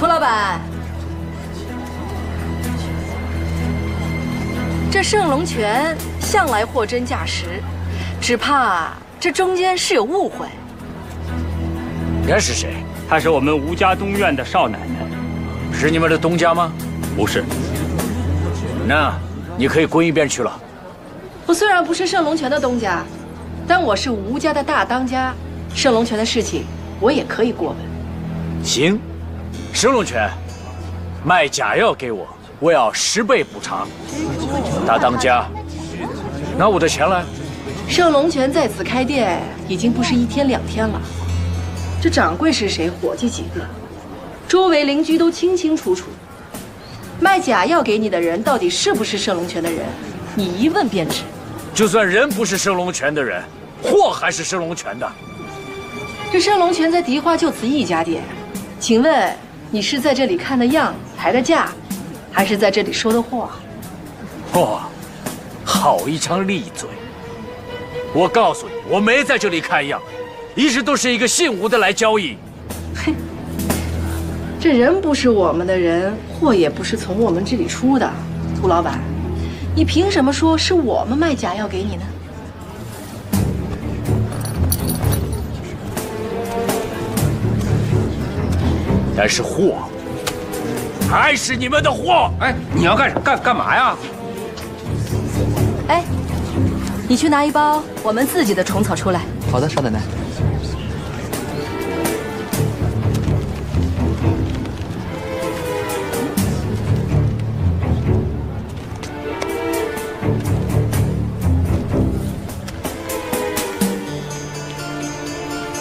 涂老板，这圣龙泉向来货真价实，只怕这中间是有误会。你是谁？她是我们吴家东院的少奶奶，是你们的东家吗？不是。那你可以滚一边去了。我虽然不是圣龙泉的东家，但我是吴家的大当家，圣龙泉的事情我也可以过问。行，圣龙泉卖假药给我，我要十倍补偿。大当家，拿我的钱来。圣龙泉在此开店已经不是一天两天了。这掌柜是谁？伙计几个？周围邻居都清清楚楚。卖假药给你的人到底是不是圣龙泉的人？你一问便知。就算人不是圣龙泉的人，货还是圣龙泉的。这圣龙泉在迪化就此一家店，请问你是在这里看的样、抬的价，还是在这里收的货？哇，好一张利嘴！我告诉你，我没在这里看样。一直都是一个姓吴的来交易。嘿，这人不是我们的人，货也不是从我们这里出的，涂老板，你凭什么说是我们卖假药给你呢？但是货还是你们的货。哎，你要干干干嘛呀？哎，你去拿一包我们自己的虫草出来。好的，少奶奶。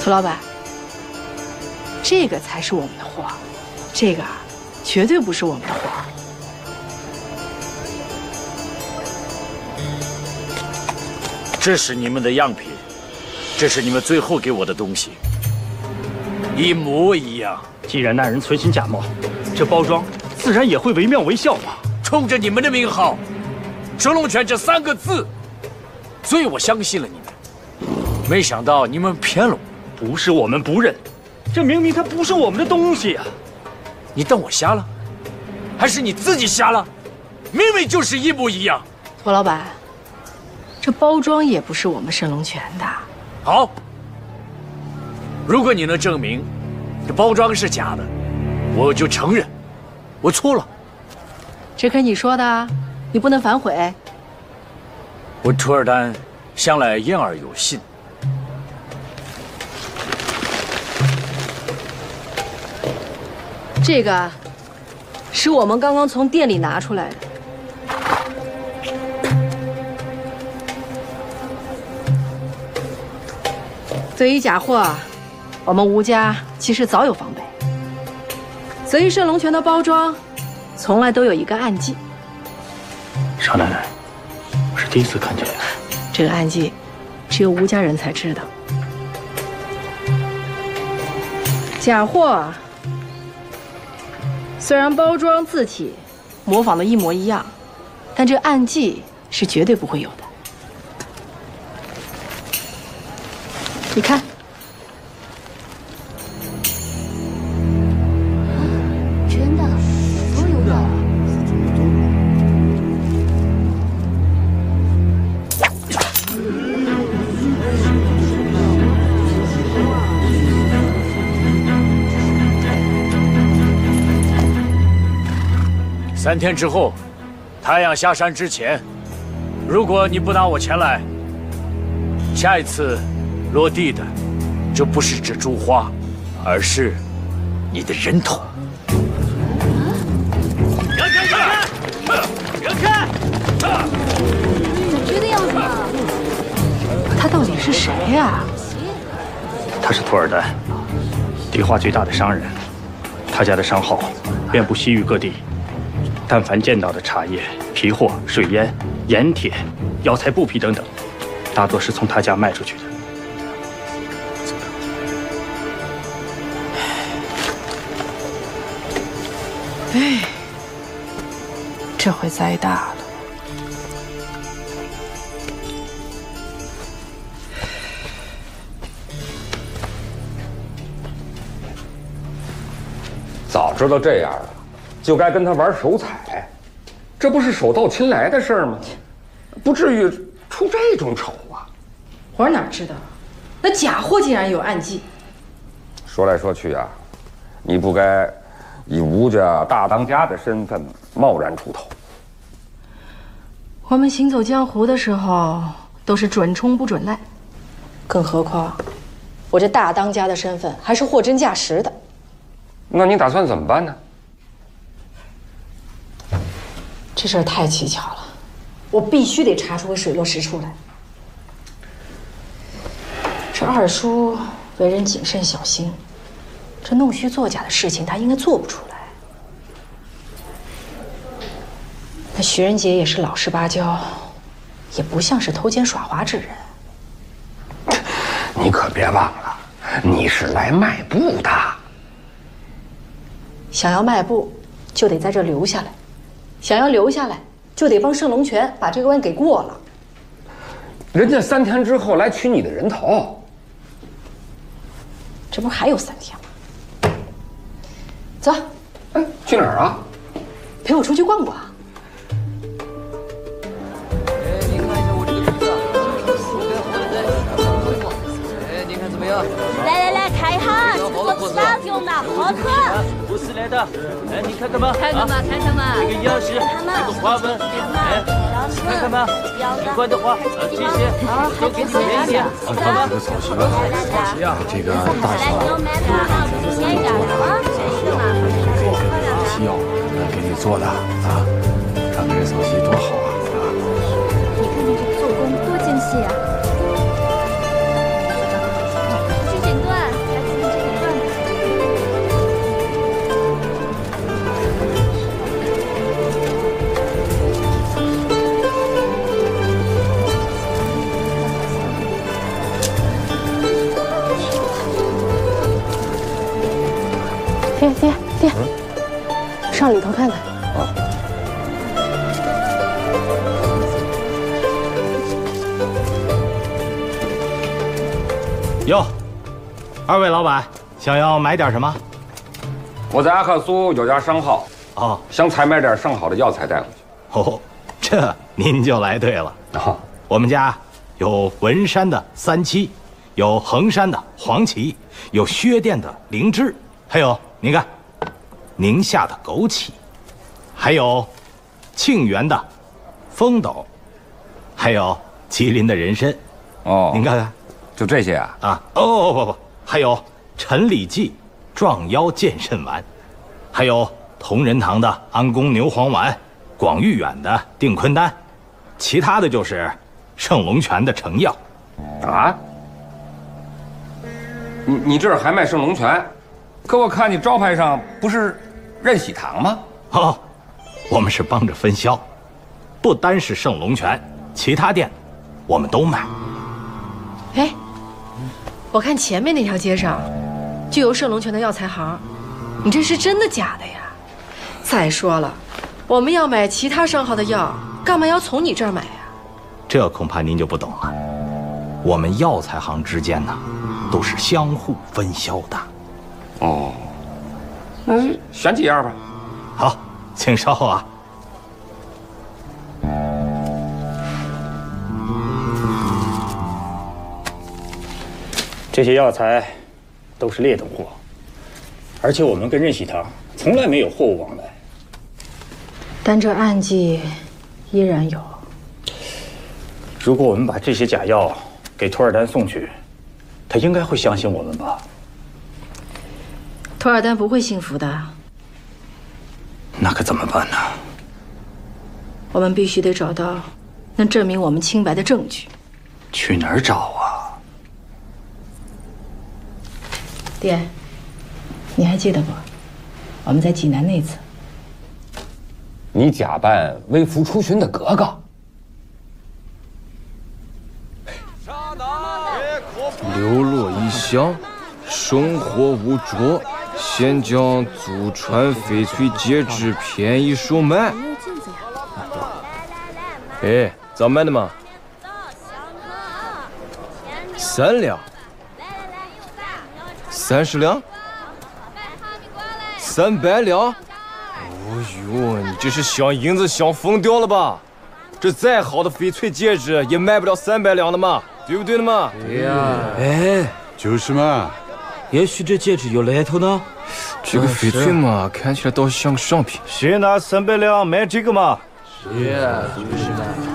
涂老板，这个才是我们的货，这个绝对不是我们的货。这是你们的样品，这是你们最后给我的东西，一模一样。既然那人存心假冒，这包装自然也会惟妙惟肖嘛。冲着你们的名号“神龙泉”这三个字，所以我相信了你们。没想到你们骗了我。不是我们不认，这明明它不是我们的东西呀！你当我瞎了，还是你自己瞎了？明明就是一模一样。涂老板，这包装也不是我们圣龙泉的。好，如果你能证明这包装是假的，我就承认我错了。这可你说的，你不能反悔。我涂尔丹向来言而有信。这个是我们刚刚从店里拿出来的。对于假货，我们吴家其实早有防备。所以圣龙泉的包装，从来都有一个暗记。少奶奶，我是第一次看见。这个暗记，只有吴家人才知道。假货。虽然包装字体模仿的一模一样，但这暗记是绝对不会有的。你看。三天之后，太阳下山之前，如果你不拿我钱来，下一次落地的就不是这株花，而是你的人头。让开！让开！让开！怎么这个样子啊？他到底是谁呀？他是图尔丹，迪化最大的商人，他家的商号遍布西域各地。但凡见到的茶叶、皮货、水烟、盐铁、药材、布匹等等，大多是从他家卖出去的。哎，这回栽大了。早知道这样了，就该跟他玩手彩，这不是手到擒来的事儿吗？不至于出这种丑啊！我哪知道，那假货竟然有暗记。说来说去啊，你不该以吴家大当家的身份贸然出头。我们行走江湖的时候都是准冲不准赖，更何况我这大当家的身份还是货真价实的。那你打算怎么办呢？这事儿太蹊跷了，我必须得查出个水落石出来。这二叔为人谨慎小心，这弄虚作假的事情他应该做不出来。那徐仁杰也是老实巴交，也不像是偷奸耍滑之人。你可别忘了，你是来卖布的。想要卖布，就得在这留下来；想要留下来，就得帮盛龙泉把这个关给过了。人家三天之后来取你的人头，这不还有三天吗？走，哎，去哪儿啊？陪我出去逛逛。来来来，看一下，这个做啥用的？好看。不是来的，哎，你看看吧，看看吧，看看吧。这个样式，这个花纹，哎，看看吧，喜欢的话，呃，这些都给你便宜点，好吧？这个草席啊，这个大小，便宜点啊，真是嘛？西药给你做的啊，看看这草席多好啊！你看看这个做工多精细啊！爹爹爹，上里头看看。哟，二位老板想要买点什么？我在阿克苏有家商号，啊想采买点上好的药材带回去。哦，这您就来对了。啊，我们家有文山的三七，有衡山的黄芪，有薛店的灵芝，还有您看，宁夏的枸杞，还有庆元的风斗，还有吉林的人参。哦您看看就这些啊？啊，哦不不，还有陈李济壮腰健肾丸，还有同仁堂的安宫牛黄丸，广誉远的定坤丹，其他的就是圣龙泉的成药。啊？你你这儿还卖圣龙泉？可我看你招牌上不是任喜堂吗？哦，我们是帮着分销，不单是圣龙泉，其他店我们都卖。哎，我看前面那条街上就有圣龙泉的药材行，你这是真的假的呀？再说了，我们要买其他商号的药，干嘛要从你这儿买呀？这恐怕您就不懂了。我们药材行之间呢，都是相互分销的。哦，那选几样吧。好，请稍后啊。这些药材都是劣等货，而且我们跟任喜堂从来没有货物往来。但这暗记依然有。如果我们把这些假药给托尔丹送去，他应该会相信我们吧？托尔丹不会幸福的，那可怎么办呢？我们必须得找到能证明我们清白的证据。去哪儿找啊？爹，你还记得不？我们在济南那次，你假扮微服出巡的格格，流落异乡，生活无着，现将祖传翡翠戒指便宜售卖。哎，咋卖的嘛？三两，三十两，三百两？哦呦，你这是想银子想疯掉了吧？这再好的翡翠戒指也卖不了三百两的嘛，对不对的嘛？对呀。哎，就是嘛。也许这戒指有来头呢。这个翡翠嘛，看起来倒像个商品。谁拿三百两买这个嘛？是呀，就是嘛。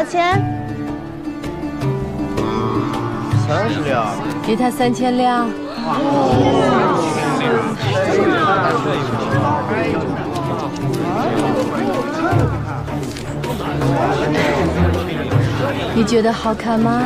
少钱？三十两。给他三千两。你觉得好看吗？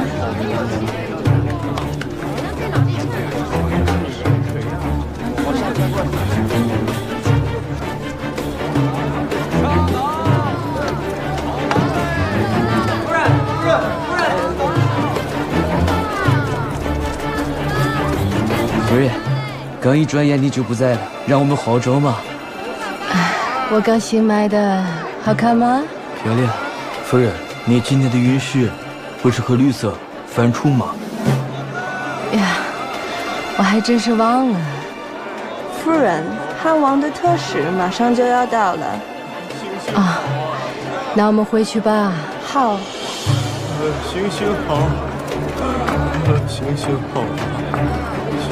夫人，刚一转眼你就不在了，让我们好好找嘛。我刚新买的，好看吗？漂亮。夫人，你今天的运势不是和绿色翻出吗？呀，我还真是忘了。夫人，汉王的特使马上就要到了。啊，那我们回去吧。好。行行好，行行好，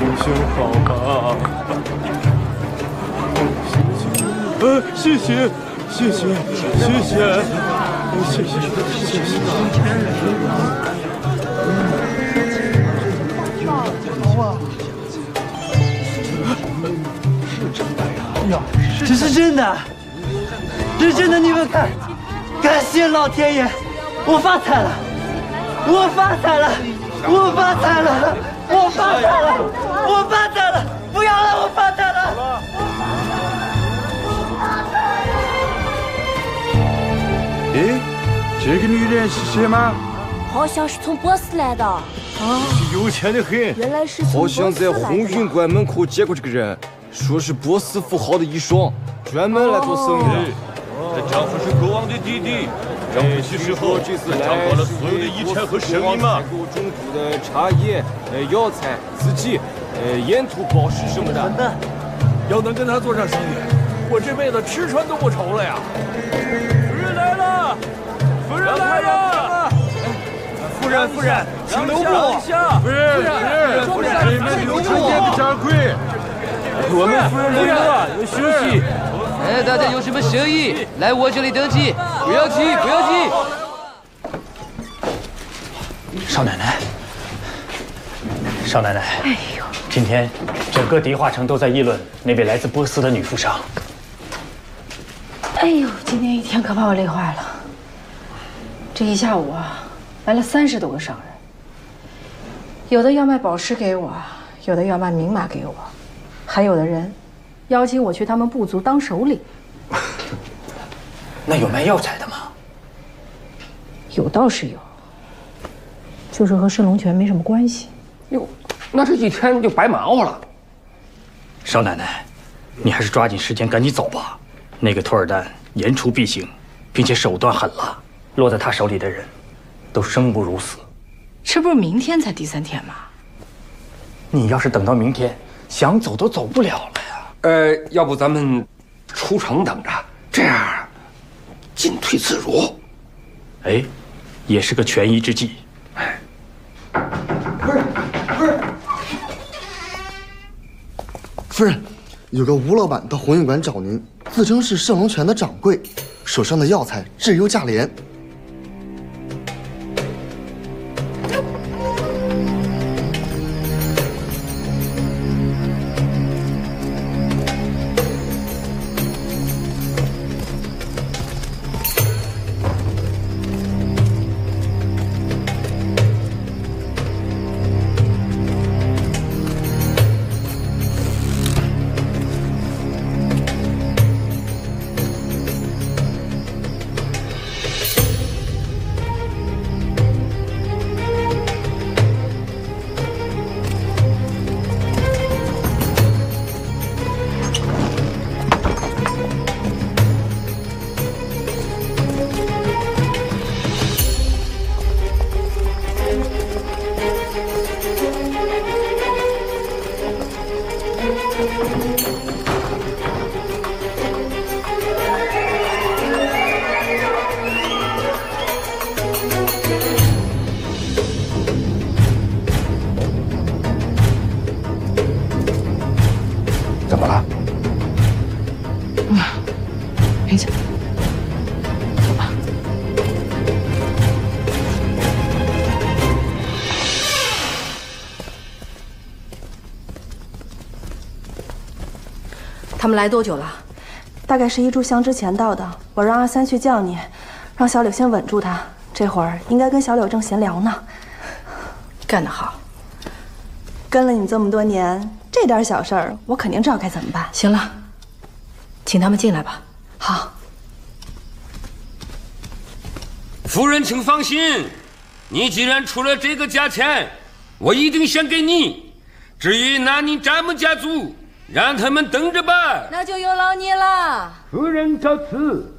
行行好吧。呃，谢。谢，谢。谢，谢。谢，谢。谢，谢。谢。这是真的，这是真的！你们看，感谢。老天爷，我发财了，我发财了，我发财了，我发财了，我发财了！不要了，我发财了！哎，这个女人是谁吗？好像是从波斯来的。啊，有钱的很。原来是好像在鸿运馆门口见过这个人，说是波斯富豪的遗孀，专门来做生意。她丈夫是国王的弟弟，丈夫去世后，这次她掌管了所有的遗产和生意嘛。采购中土的茶叶、呃药材、瓷器、呃岩土、宝石什么的。要能跟他做上生意，我这辈子吃穿都不愁了呀！夫人来了，夫人来了！夫人，夫人，请留步！夫人，夫人，夫人，你们留春天的掌柜，我们夫人累了，要休息。哎，大家有什么生意，来我这里登记，不要急，不要急。少奶奶，少奶奶，哎呦，今天整个迪化城都在议论那位来自波斯的女富商。哎呦，今天一天可把我累坏了。这一下午啊，来了三十多个商人，有的要卖宝石给我，有的要卖名马给我，还有的人邀请我去他们部族当首领。那有卖药材的吗？有倒是有，就是和圣龙泉没什么关系。哟，那这几天就白忙活了。少奶奶，你还是抓紧时间赶紧走吧。那个托尔丹言出必行，并且手段狠辣，落在他手里的人，都生不如死。这不是明天才第三天吗？你要是等到明天，想走都走不了了呀。呃，要不咱们出城等着，这样进退自如。哎，也是个权宜之计。哎，夫人，夫人，夫人，有个吴老板到鸿运馆找您，自称是圣龙泉的掌柜，手上的药材质优价廉。们来多久了？大概是一炷香之前到的。我让阿三去叫你，让小柳先稳住他。这会儿应该跟小柳正闲聊呢。干得好！跟了你这么多年，这点小事儿我肯定知道该怎么办。行了，请他们进来吧。好。夫人，请放心，你既然出了这个价钱，我一定先给你。至于拿你咱们家族，让他们等着吧。那就有劳你了。夫人告辞。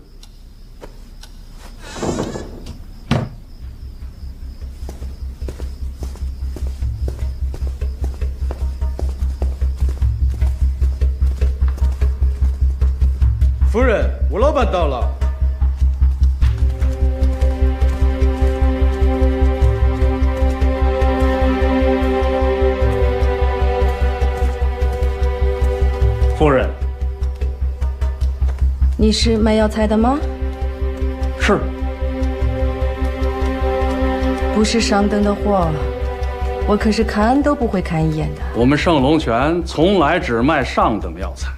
夫人，吴老板到了。你是卖药材的吗？是。不是上等的货，我可是看都不会看一眼的。我们圣龙泉从来只卖上等药材。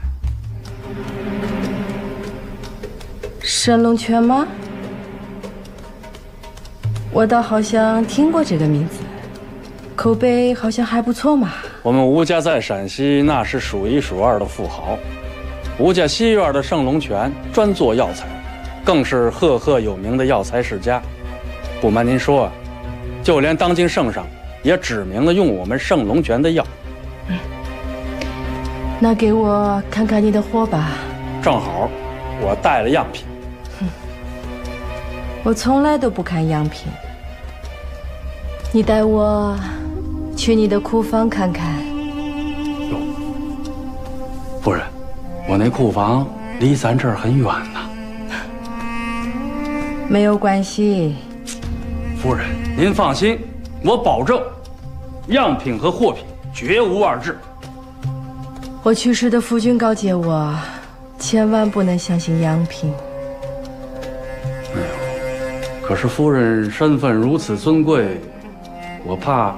神龙泉吗？我倒好像听过这个名字，口碑好像还不错嘛。我们吴家在陕西那是数一数二的富豪，吴家西院的圣龙泉专做药材，更是赫赫有名的药材世家。不瞒您说，就连当今圣上也指明了用我们圣龙泉的药。嗯，那给我看看你的货吧。正好，我带了样品。哼，我从来都不看样品。你带我去你的库房看看。哟，夫人，我那库房离咱这儿很远呢。没有关系。夫人，您放心，我保证，样品和货品绝无二致。我去世的夫君告诫我，千万不能相信样品。哎呦，可是夫人身份如此尊贵，我怕。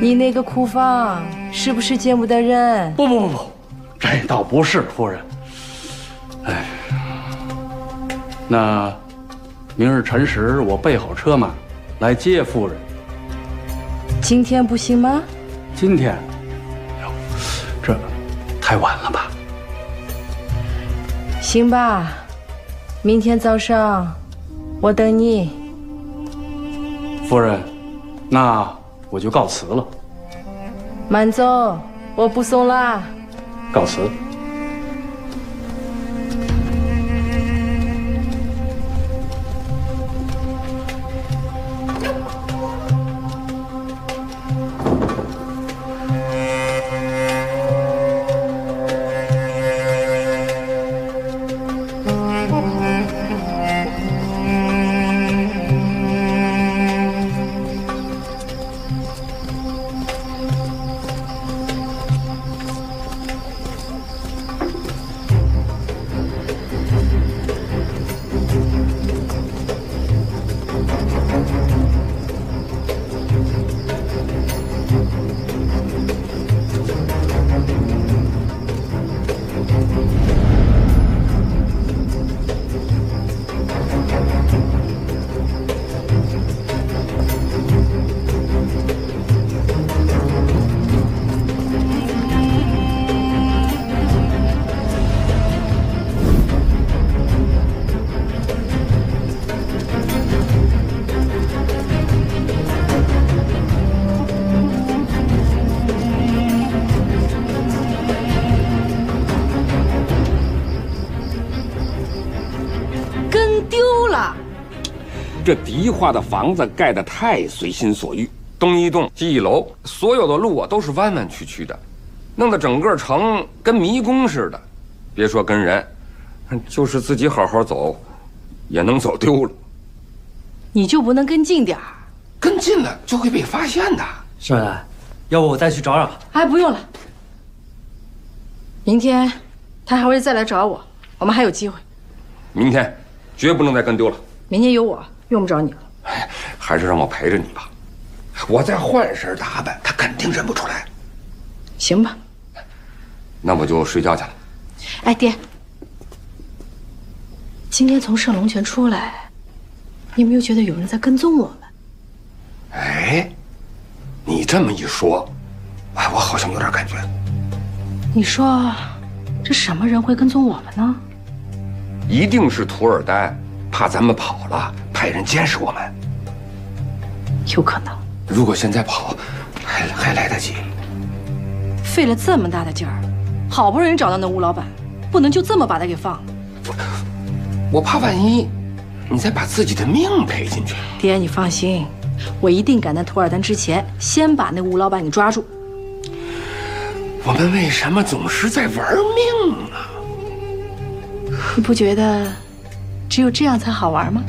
你那个库房是不是见不得人？不不不不，这倒不是，夫人。哎，那明日辰时我备好车马来接夫人。今天不行吗？今天，哟，这太晚了吧？行吧，明天早上我等你。夫人，那。我就告辞了，慢走，我不送了。告辞。化的房子盖得太随心所欲，东一栋西一楼，所有的路啊都是弯弯曲曲的，弄得整个城跟迷宫似的。别说跟人，就是自己好好走，也能走丢了。你就不能跟近点儿？跟近了就会被发现的。少奶，要不我再去找找？哎，不用了。明天他还会再来找我，我们还有机会。明天绝不能再跟丢了。明天有我。用不着你了，哎，还是让我陪着你吧。我再换身打扮，他肯定认不出来。行吧，那我就睡觉去了。哎，爹，今天从圣龙泉出来，你有没有觉得有人在跟踪我们？哎，你这么一说，哎，我好像有点感觉。你说，这什么人会跟踪我们呢？一定是图尔丹怕咱们跑了，派人监视我们。有可能。如果现在跑，还还来得及。费了这么大的劲儿，好不容易找到那吴老板，不能就这么把他给放了。我怕万一你再把自己的命赔进去。爹，你放心，我一定赶在图尔丹之前，先把那吴老板给抓住。我们为什么总是在玩命呢？你不觉得只有这样才好玩吗？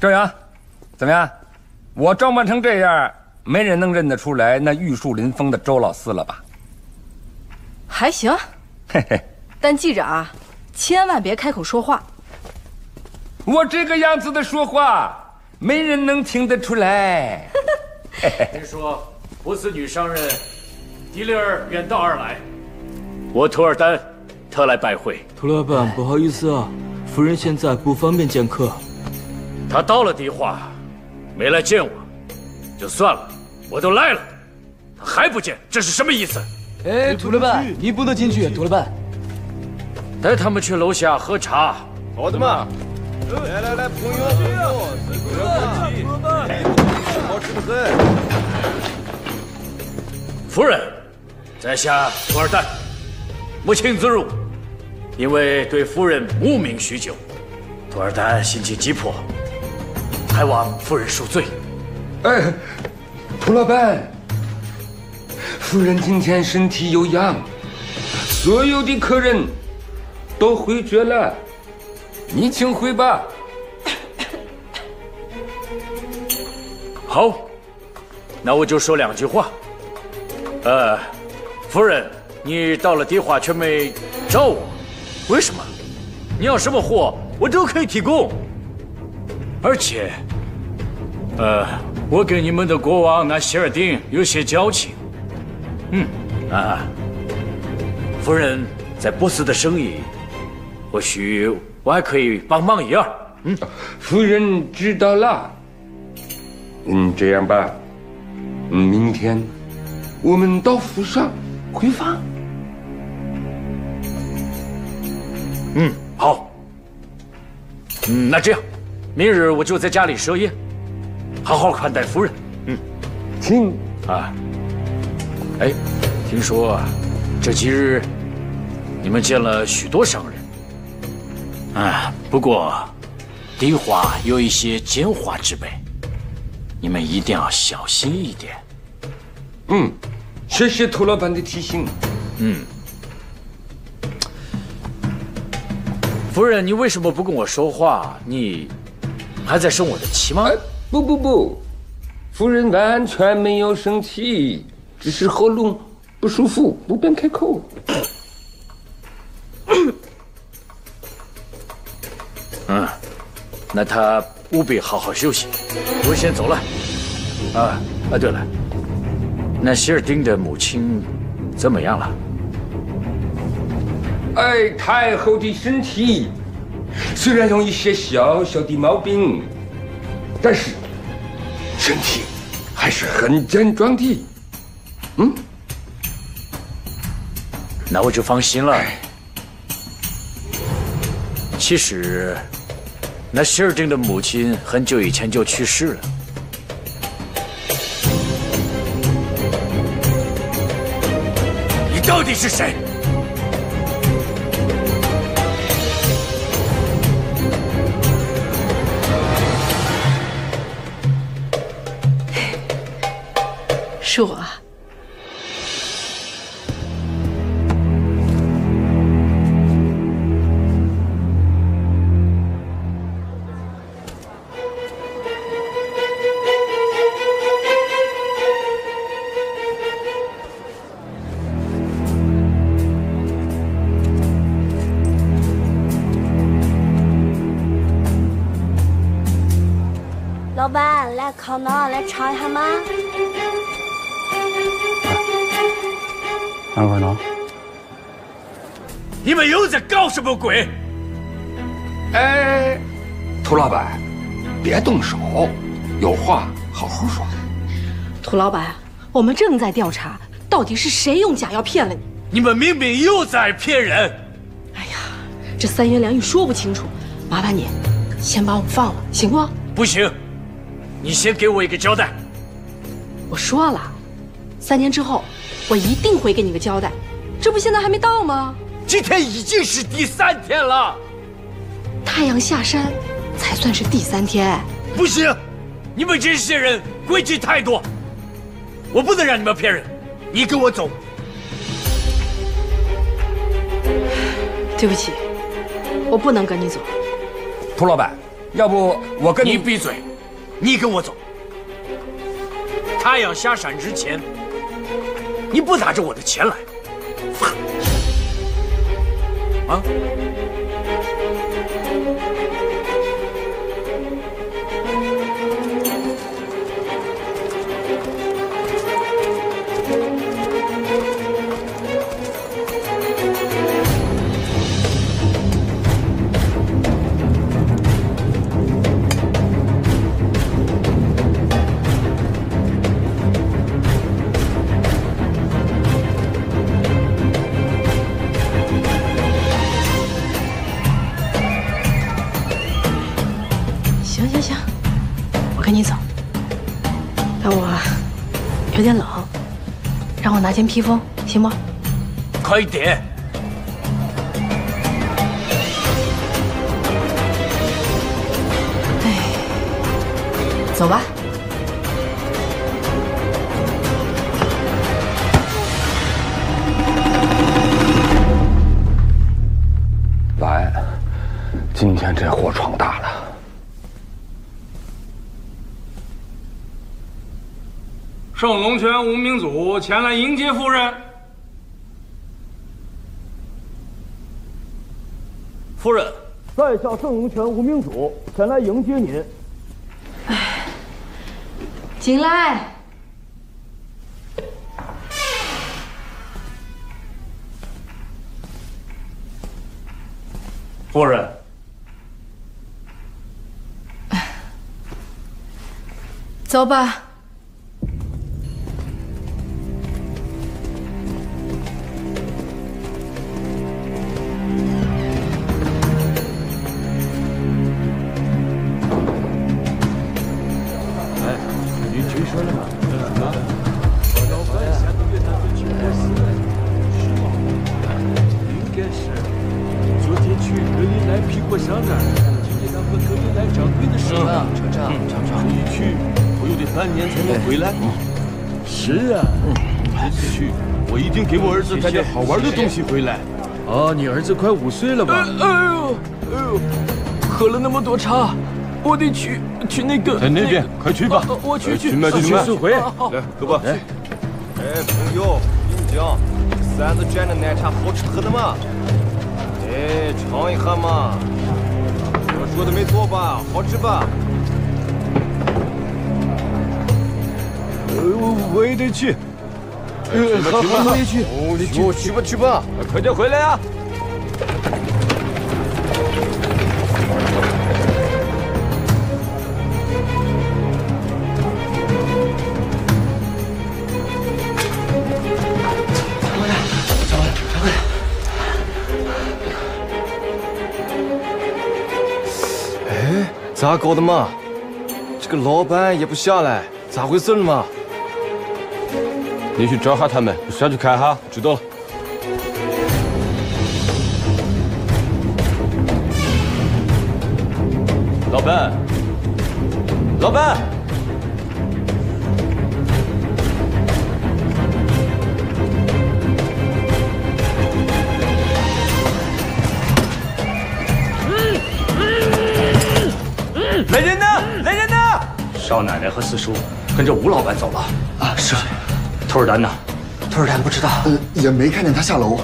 赵阳，怎么样？我装扮成这样，没人能认得出来那玉树临风的周老四了吧？还行，嘿嘿，但记着啊，千万别开口说话。我这个样子的说话，没人能听得出来。听说波斯女商人迪丽尔远道而来，我图尔丹特来拜会。图老板，不好意思啊，夫人现在不方便见客。他到了迪化，没来见我，就算了。我都来了，他还不见，这是什么意思？哎，涂老板，你不能进去，涂老板。带他们去楼下喝茶。好的嘛。来来来，朋友，朋友，不要客气，好吃的很。夫人，在下图尔丹，母亲自入。因为对夫人慕名许久，图尔丹心情急迫，还望夫人恕罪。哎，涂老板，夫人今天身体有恙，所有的客人都回绝了，你请回吧。好，那我就说两句话。呃，夫人，你到了迪化却没找我，为什么？你要什么货，我都可以提供。而且，呃，我跟你们的国王那希尔丁有些交情。嗯，啊，夫人在波斯的生意，或许我还可以帮忙一二。嗯，夫人知道了。嗯，这样吧，嗯，明天我们到府上回访。嗯，好。嗯，那这样，明日我就在家里设宴，好好款待夫人。嗯，听啊。哎，听说这几日你们见了许多商人。啊，不过迪华有一些奸猾之辈，你们一定要小心一点。嗯，谢谢涂老板的提醒。嗯。夫人，你为什么不跟我说话？你还在生我的气吗？不不不，夫人完全没有生气，只是喉咙不舒服，不便开口。嗯，那他务必好好休息。我先走了。啊啊，对了，那希尔丁的母亲怎么样了？哎，太后的身体虽然有一些小小的毛病，但是身体还是很健壮的。嗯，那我就放心了。其实，那希尔丁的母亲很久以前就去世了。你到底是谁？老板，来烤馕，来尝一下吗？嘛。拿块呢。你们又在搞什么鬼？哎，涂老板，别动手，有话好好说。涂老板，我们正在调查，到底是谁用假药骗了你？你们明明又在骗人！哎呀，这三言两语说不清楚，麻烦你先把我们放了，行不？不行，你先给我一个交代。我说了，三年之后我一定会给你个交代，这不现在还没到吗？今天已经是第三天了，太阳下山才算是第三天。不行，你们这些人规矩太多，我不能让你们骗人。你跟我走。对不起，我不能跟你走。涂老板，要不我跟你闭嘴，你跟我走。太阳下山之前，你不拿着我的钱来，啊？跟你走，但我有点冷，让我拿件披风，行不？快点！哎走吧。来，今天这货闯大了。圣龙泉无名祖前来迎接夫人。夫人，在下圣龙泉无名祖前来迎接您。哎进来。夫人，走吧。子带点好玩的东西回来。啊，你儿子快五岁了吧？哎呦哎呦，喝了那么多茶，我得去去那个。在那边，快去吧。我去去去买去买。回来，喝吧。来。哎，朋友，跟你讲，三子卷的奶茶好吃喝的嘛。哎，尝一下嘛。我说的没错吧？好吃吧？呃，我我也得去。去。哦，你去去吧去吧，快点回来啊！哎，咋搞的嘛？这个老板也不下来，咋回事嘛？你去找下他们，下去看哈。知道了。老板，老板，来人呐！来人呐！少奶奶和四叔跟着吴老板走了。托尔丹呢？托尔丹不知道，也没看见他下楼。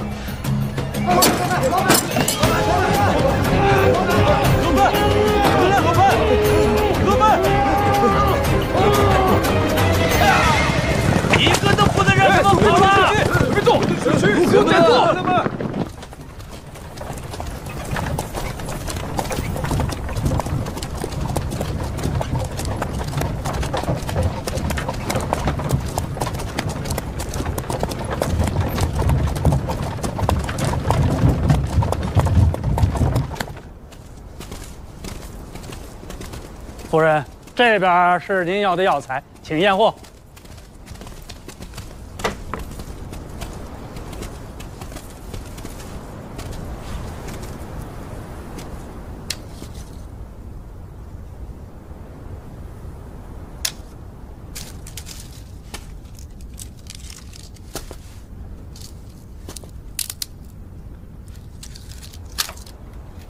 这边是您要的药材，请验货。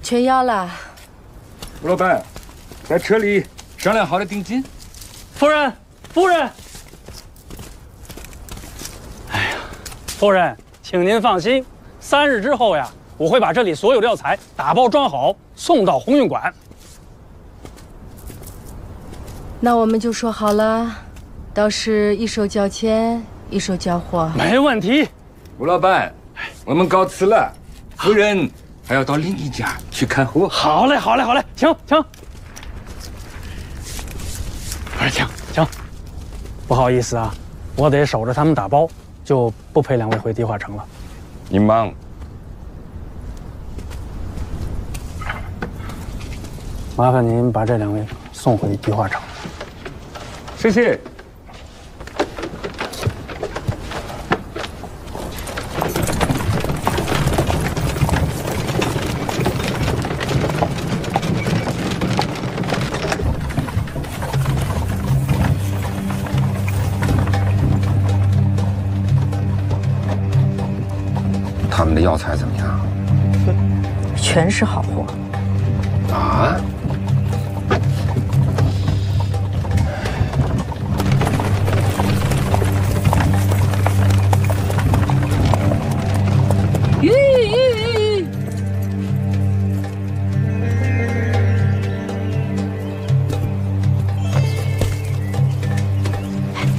全要了。吴老板，在车里商量好了定金。夫人，夫人。哎呀，夫人，请您放心，三日之后呀，我会把这里所有的药材打包装好，送到鸿运馆。那我们就说好了，到时一手交钱，一手交货。没问题。吴老板，我们告辞了。夫人还要到另一家去看货。好嘞，好嘞，好嘞，请请。请请。不好意思啊，我得守着他们打包，就不陪两位回迪化城了。您忙。麻烦您把这两位送回迪化城。谢谢。们的药材怎么样？全是好货。啊？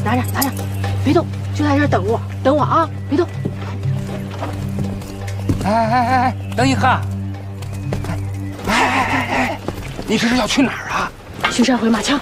拿着拿着，别动，就在这儿等我，哎，哎哎哎哎，你这是要去哪儿啊？去山回马枪。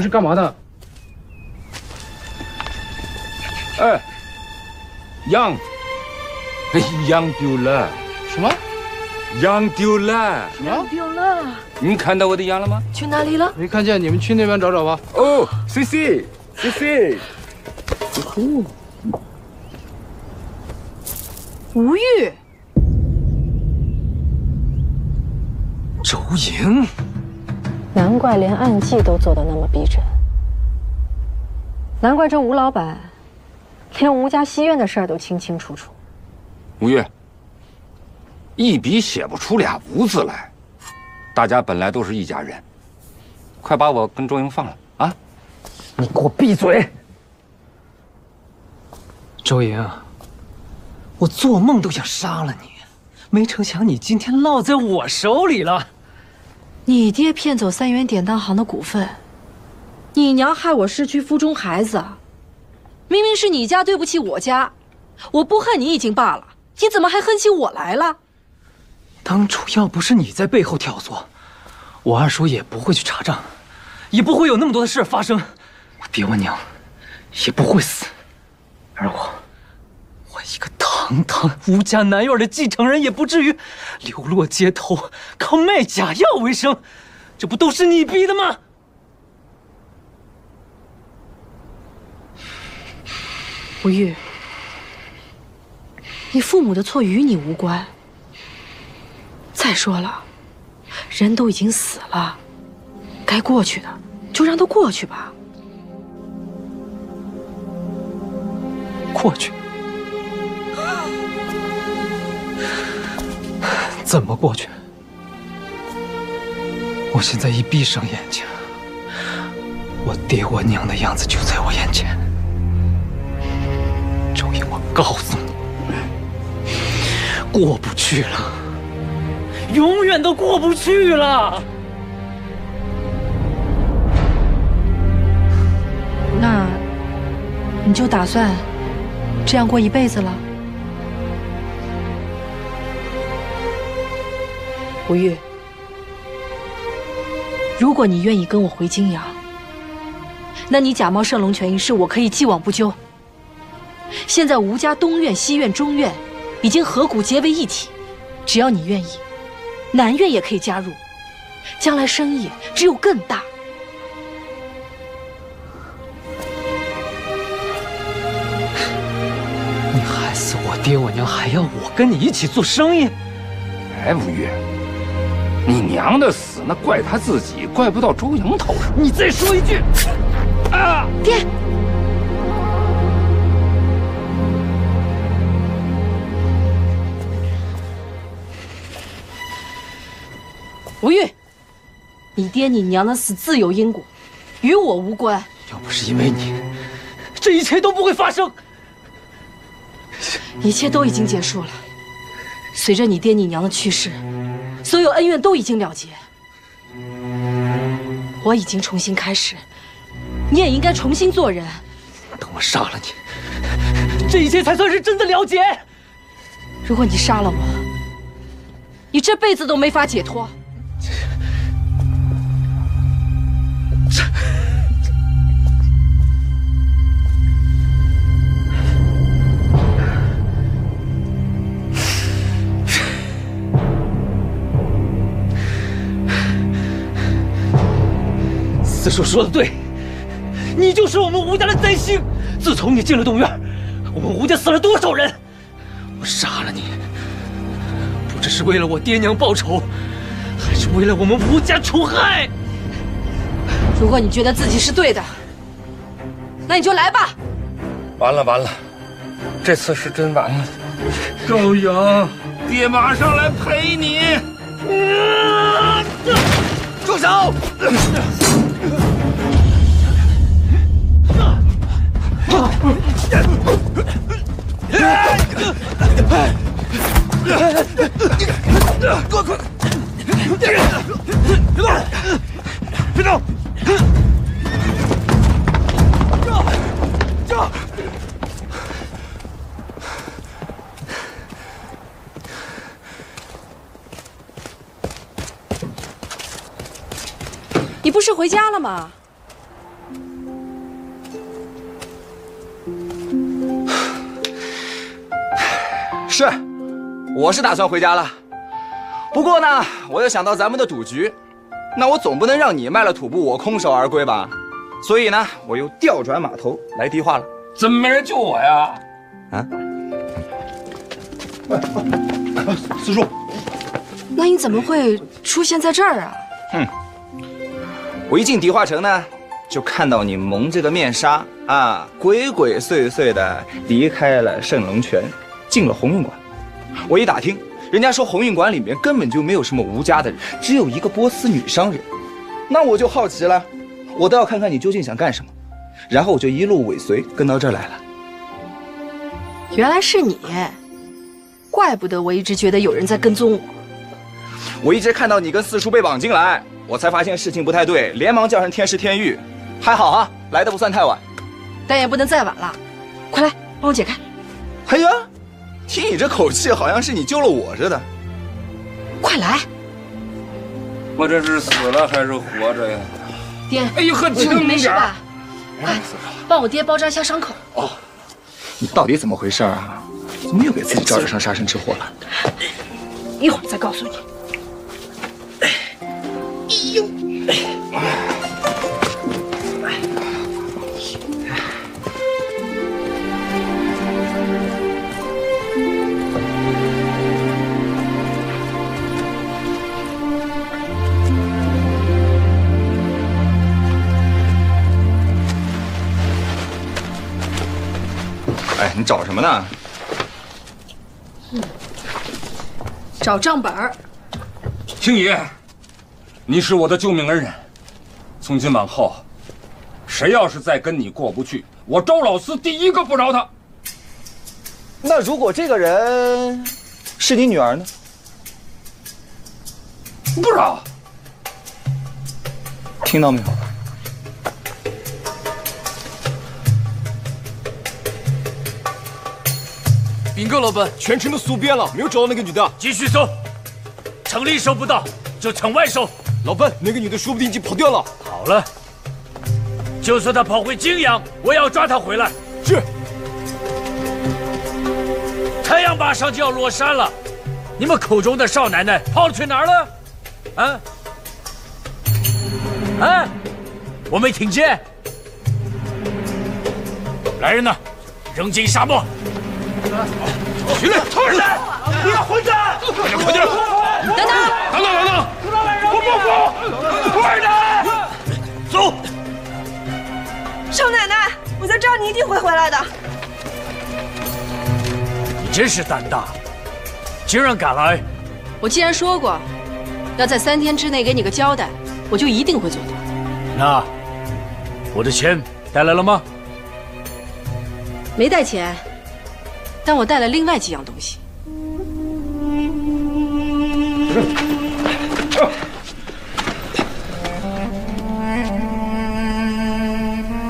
们是干嘛的？哎，羊，哎，羊丢了。什么？羊丢了。什么？丢了？你看到我的羊了吗？去哪里了？没看见，你们去那边找找吧。哦，谢谢，谢谢。吴玉，周莹，难怪连暗记都做得那么。难怪这吴老板，连吴家西院的事儿都清清楚楚。吴越，一笔写不出俩吴字来。大家本来都是一家人，快把我跟周莹放了啊！你给我闭嘴！周莹，我做梦都想杀了你，没成想你今天落在我手里了。你爹骗走三元典当行的股份，你娘害我失去腹中孩子，明明是你家对不起我家，我不恨你已经罢了，你怎么还恨起我来了？当初要不是你在背后挑唆，我二叔也不会去查账，也不会有那么多的事发生，我爹我娘也不会死，而我，我一个堂堂吴家南院的继承人，也不至于流落街头，靠卖假药为生，这不都是你逼的吗？吴玉，你父母的错与你无关。再说了，人都已经死了，该过去的就让它过去吧。过去？怎么过去？我现在一闭上眼睛，我爹我娘的样子就在我眼前。告诉你，过不去了。永远都过不去了。那，你就打算这样过一辈子了？吴玉，如果你愿意跟我回泾阳，那你假冒圣龙泉一事我可以既往不咎。现在吴家东院、西院、中院已经合股结为一体，只要你愿意。南院也可以加入，将来生意只有更大。你害死我爹我娘，还要我跟你一起做生意？哎，吴越，你娘的死那怪他自己，怪不到周莹头上。你再说一句，啊，爹。吴玉，你爹你娘的死自有因果，与我无关。要不是因为你，这一切都不会发生。一切都已经结束了。随着你爹你娘的去世，所有恩怨都已经了结。我已经重新开始，你也应该重新做人。等我杀了你，这一切才算是真的了结。如果你杀了我，你这辈子都没法解脱。四叔说的对，你就是我们吴家的灾星。自从你进了东院，我们吴家死了多少人？我杀了你，不知是为了我爹娘报仇，还是为了我们吴家除害？如果你觉得自己是对的，那你就来吧。完了完了，这次是真完了。赵阳，爹马上来陪你。住手！快快！别动！别动！站！站！你不是回家了吗？是，我是打算回家了。不过呢，我又想到咱们的赌局，那我总不能让你卖了土布，我空手而归吧？所以呢，我又调转马头来迪化了。怎么没人救我呀？啊？四叔，那你怎么会出现在这儿啊？哼，我一进迪化城呢，就看到你蒙着个面纱啊，鬼鬼祟祟的离开了圣龙泉，进了鸿运馆。我一打听，人家说鸿运馆里面根本就没有什么吴家的人，只有一个波斯女商人。那我就好奇了，我倒要看看你究竟想干什么。然后我就一路尾随，跟到这儿来了。原来是你，怪不得我一直觉得有人在跟踪我。我一直看到你跟四叔被绑进来，我才发现事情不太对，连忙叫上天师天玉。还好啊，来的不算太晚，但也不能再晚了。快来，帮我解开。哎呀，听你这口气，好像是你救了我似的。快来！我这是死了还是活着呀？爹，哎呦呵，你没事吧？快，帮我爹包扎一下伤口。哦，你到底怎么回事啊？怎么又给自己招惹上杀身之祸了？一会儿再告诉你。哎呦！哎，你找什么呢？找账本儿。青爷，你是我的救命恩人，从今往后，谁要是再跟你过不去，我周老四第一个不饶他。那如果这个人是你女儿呢？不饶。听到没有？禀告老板，全城都搜遍了，没有找到那个女的。继续搜，城里搜不到，就城外搜。老板，那个女的说不定已经跑掉了。好了，就算她跑回泾阳，我也要抓她回来。是。太阳马上就要落山了，你们口中的少奶奶跑去哪儿了？啊？啊？我没听见。来人呐，扔进沙漠。去来，兔儿蛋，你个混蛋！快点，快点！等等，等等，等等！我不服！混蛋，走！少奶奶，我就知道你一定会回来的。你真是胆大，竟然敢来！我既然说过，要在三天之内给你个交代，我就一定会做到。那我的钱带来了吗？没带钱。但我带了另外几样东西。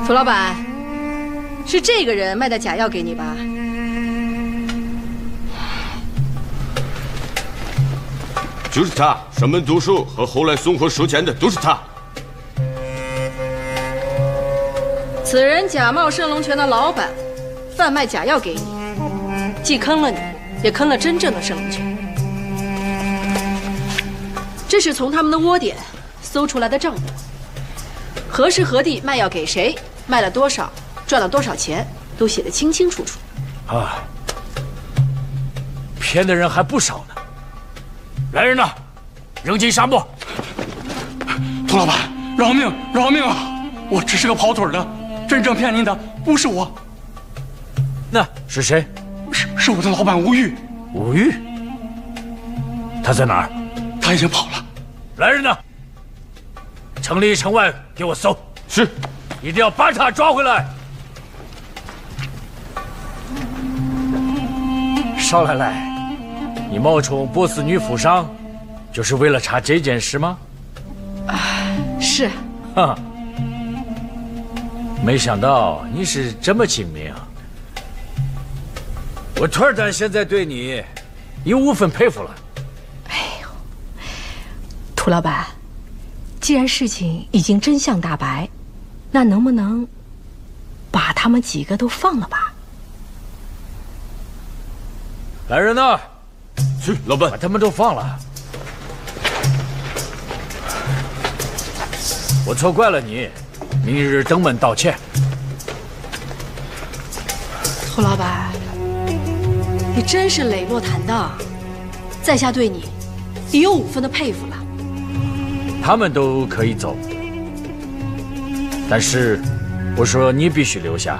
楚老板，是这个人卖的假药给你吧？就是他，上门毒术和后来送货收钱的都是他。此人假冒圣龙泉的老板，贩卖假药给你。既坑了你，也坑了真正的圣龙泉。这是从他们的窝点搜出来的账本，何时何地卖药给谁，卖了多少，赚了多少钱，都写得清清楚楚。啊，骗的人还不少呢。来人呐，扔进沙漠！涂老板，饶命，饶命啊！我只是个跑腿的，真正骗您的不是我。那是谁？是是我的老板吴玉，吴玉，他在哪儿？他已经跑了。来人呐！城里城外给我搜，是，一定要把他抓回来。少奶奶，你冒充波斯女府商，就是为了查这件事吗？啊，是。哈，没想到你是这么精明。我兔儿蛋现在对你已五分佩服了。哎呦，涂老板，既然事情已经真相大白，那能不能把他们几个都放了吧？来人呐！去，老板，把他们都放了。我错怪了你，明日登门道歉。涂老板。你真是磊落坦荡，在下对你已有五分的佩服了。他们都可以走，但是我说你必须留下。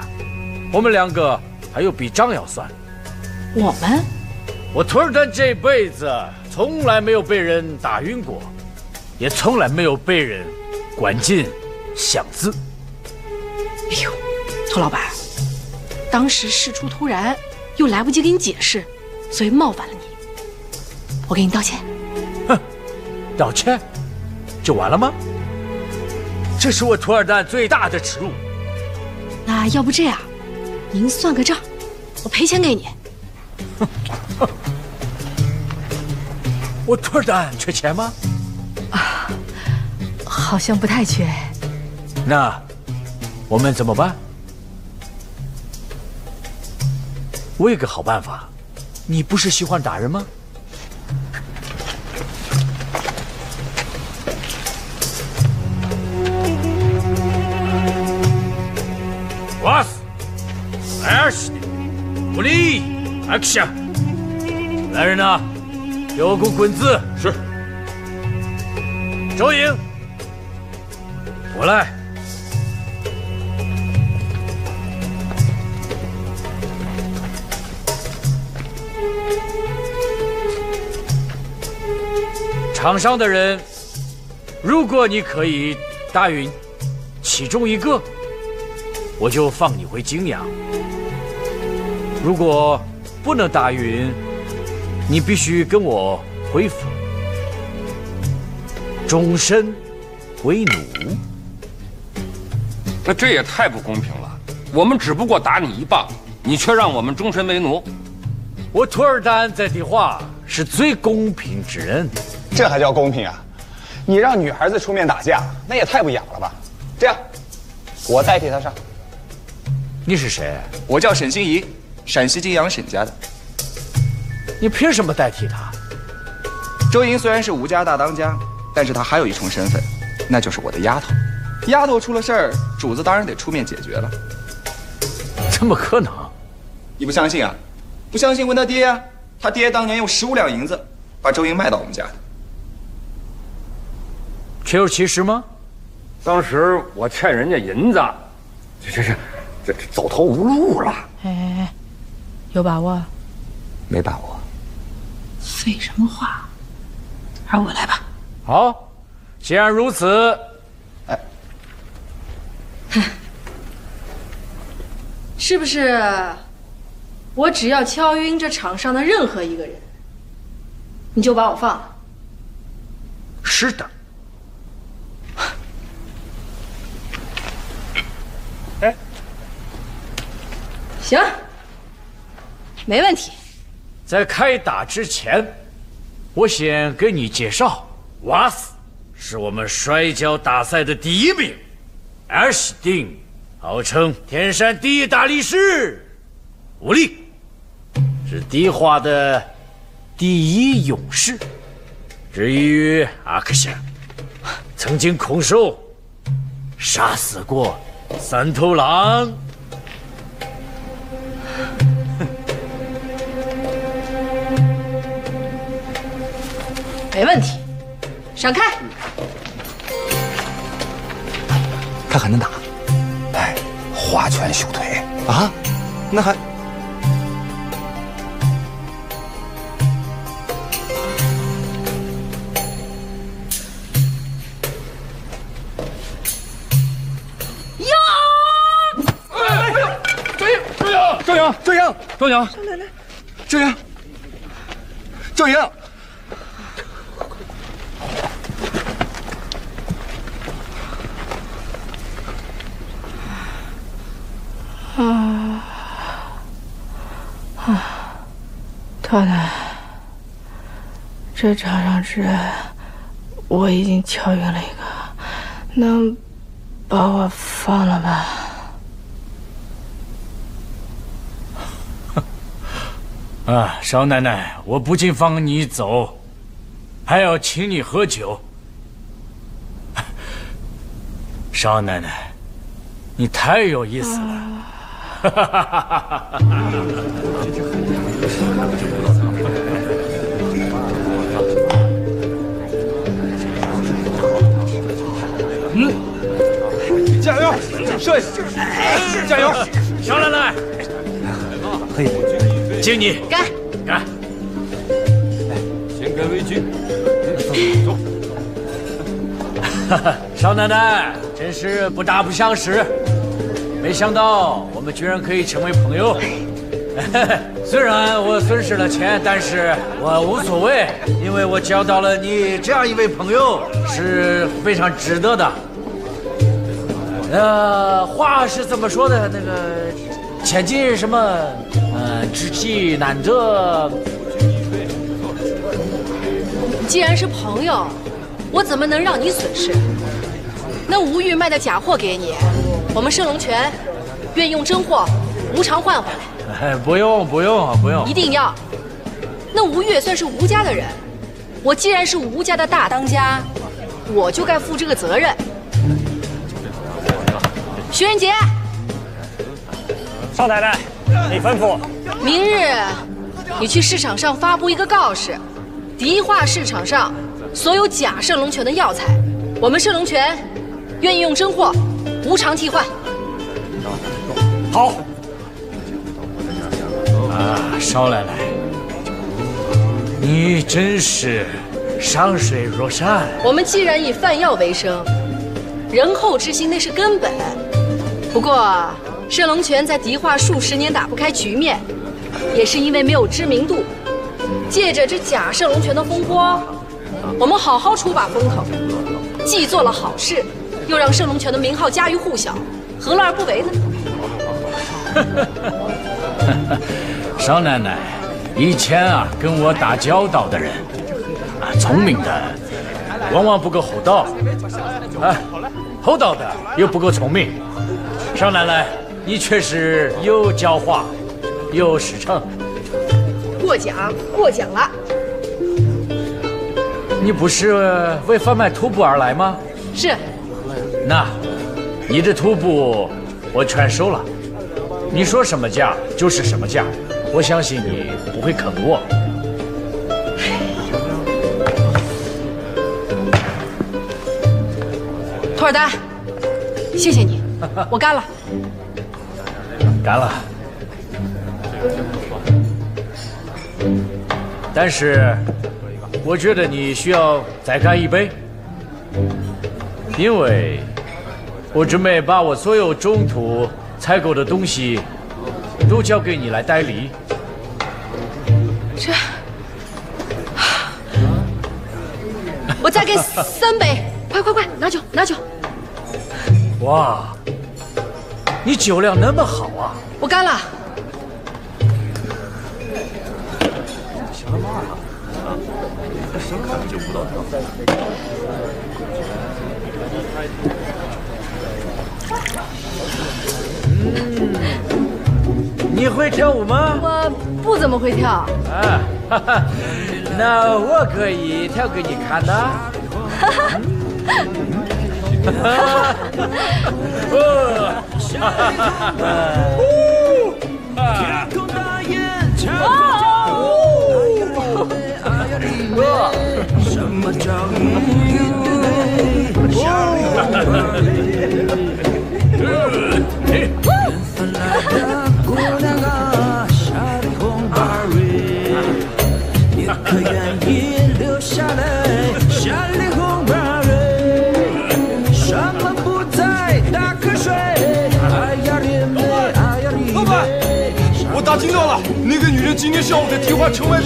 我们两个还有笔账要算。我们？我兔儿丹这辈子从来没有被人打晕过，也从来没有被人管禁相字。哎呦，涂老板，当时事出突然，又来不及给你解释，所以冒犯了你。我给你道歉。哼，道歉就完了吗？这是我涂尔旦最大的耻辱。那要不这样，您算个账，我赔钱给你。我涂尔旦缺钱吗？啊，好像不太缺。那我们怎么办？我有个好办法。你不是喜欢打人吗？来人呐，给我滚滚子！是。周莹，我来。场上的人，如果你可以打晕其中一个，我就放你回泾阳；如果不能打晕，你必须跟我回府，终身为奴。那这也太不公平了！我们只不过打你一棒，你却让我们终身为奴。我图尔丹在地化是最公平之人。这还叫公平啊！你让女孩子出面打架，那也太不雅了吧？这样，我代替她上。你是谁？我叫沈心怡，陕西泾阳沈家的。你凭什么代替她？周莹虽然是吴家大当家，但是她还有一重身份，那就是我的丫头。丫头出了事儿，主子当然得出面解决了。怎么可能？你不相信啊？不相信问他爹呀！他爹当年用十五两银子把周莹卖到我们家的。确有其事吗？当时我欠人家银子，这这这这走投无路了。哎哎哎，有把握？没把握。废什么话？让我来吧。好，既然如此，哎，是不是？我只要敲晕这场上的任何一个人，你就把我放了？是的。行，没问题。在开打之前，我先给你介绍，瓦斯是我们摔跤大赛的第一名，尔西丁号称天山第一大力士，武力是迪化的第一勇士。至于阿克夏，曾经空手杀死过三头狼。没问题，闪开！他还能打，哎，花拳绣腿啊，那还呀！哎呦，周莹，赵莹，赵莹，赵莹，赵莹，少奶奶，周莹，周莹。啊啊！太太，这场上之人我已经敲晕了一个，能把我放了吧？啊，少奶奶，我不仅放你走，还要请你喝酒。少奶奶，你太有意思了。嗯，加油，射下，加油，少奶奶，可以，敬你，干，干，先干为敬，走。走。少奶奶真是不打不相识，没想到我们居然可以成为朋友。虽然我损失了钱，但是我无所谓，因为我交到了你这样一位朋友，是非常值得的。呃，话是这么说的，那个千金什么，呃，知己难得。既然是朋友，我怎么能让你损失？那吴玉卖的假货给你，我们圣龙泉愿用真货无偿换回来。哎，不用不用不用，一定要。那吴越算是吴家的人，我既然是吴家的大当家，我就该负这个责任。徐仁杰，少奶奶，你吩咐。明日你去市场上发布一个告示，迪化市场上所有假圣龙泉的药材，我们圣龙泉愿意用真货无偿替换。好。啊，少奶奶，你真是上水若山。我们既然以贩药为生，仁厚之心那是根本。不过，圣龙泉在迪化数十年打不开局面，也是因为没有知名度。借着这假圣龙泉的风波，我们好好出把风头，既做了好事，又让圣龙泉的名号家喻户晓，何乐而不为呢？少奶奶，以前啊，跟我打交道的人，啊，聪明的往往不够厚道，啊，厚道的又不够聪明。少奶奶，你确实又狡猾又实诚。过奖，过奖了。你不是为贩卖土布而来吗？是。那，你的土布我全收了。你说什么价就是什么价，我相信你不会坑我。托尔丹，谢谢你，我干了。干了。但是，我觉得你需要再干一杯，因为我准备把我所有中途采购的东西都交给你来代理。这，我再给三杯，快快快，拿酒拿酒！哇，你酒量那么好啊！我干了。嗯，你会跳舞吗？我不怎么会跳。啊，哈哈，那我可以跳给你看的。哈哈，哈哈，哦，姑娘啊，夏里红花蕊，你可愿意留下来？夏里红花蕊，什么不在打瞌睡？哎呀哩妹，哎呀哩妹。老板，我打听到了，那个女人今天下午在迪化城外。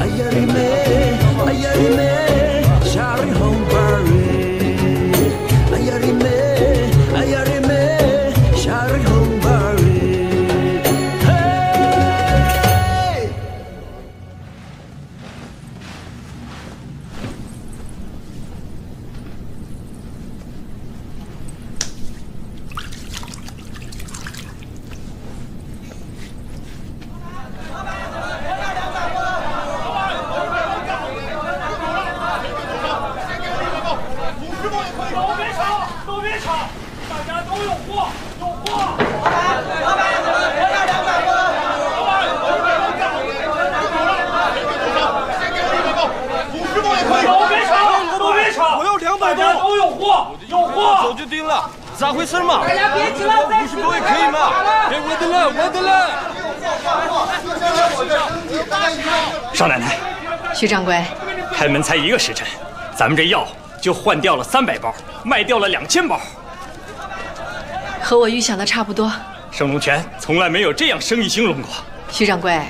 哎呀哩妹，哎呀哩妹，徐掌柜，开门才一个时辰，咱们这药就换掉了三百包，卖掉了两千包。和我预想的差不多。盛龙泉从来没有这样生意兴隆过。徐掌柜，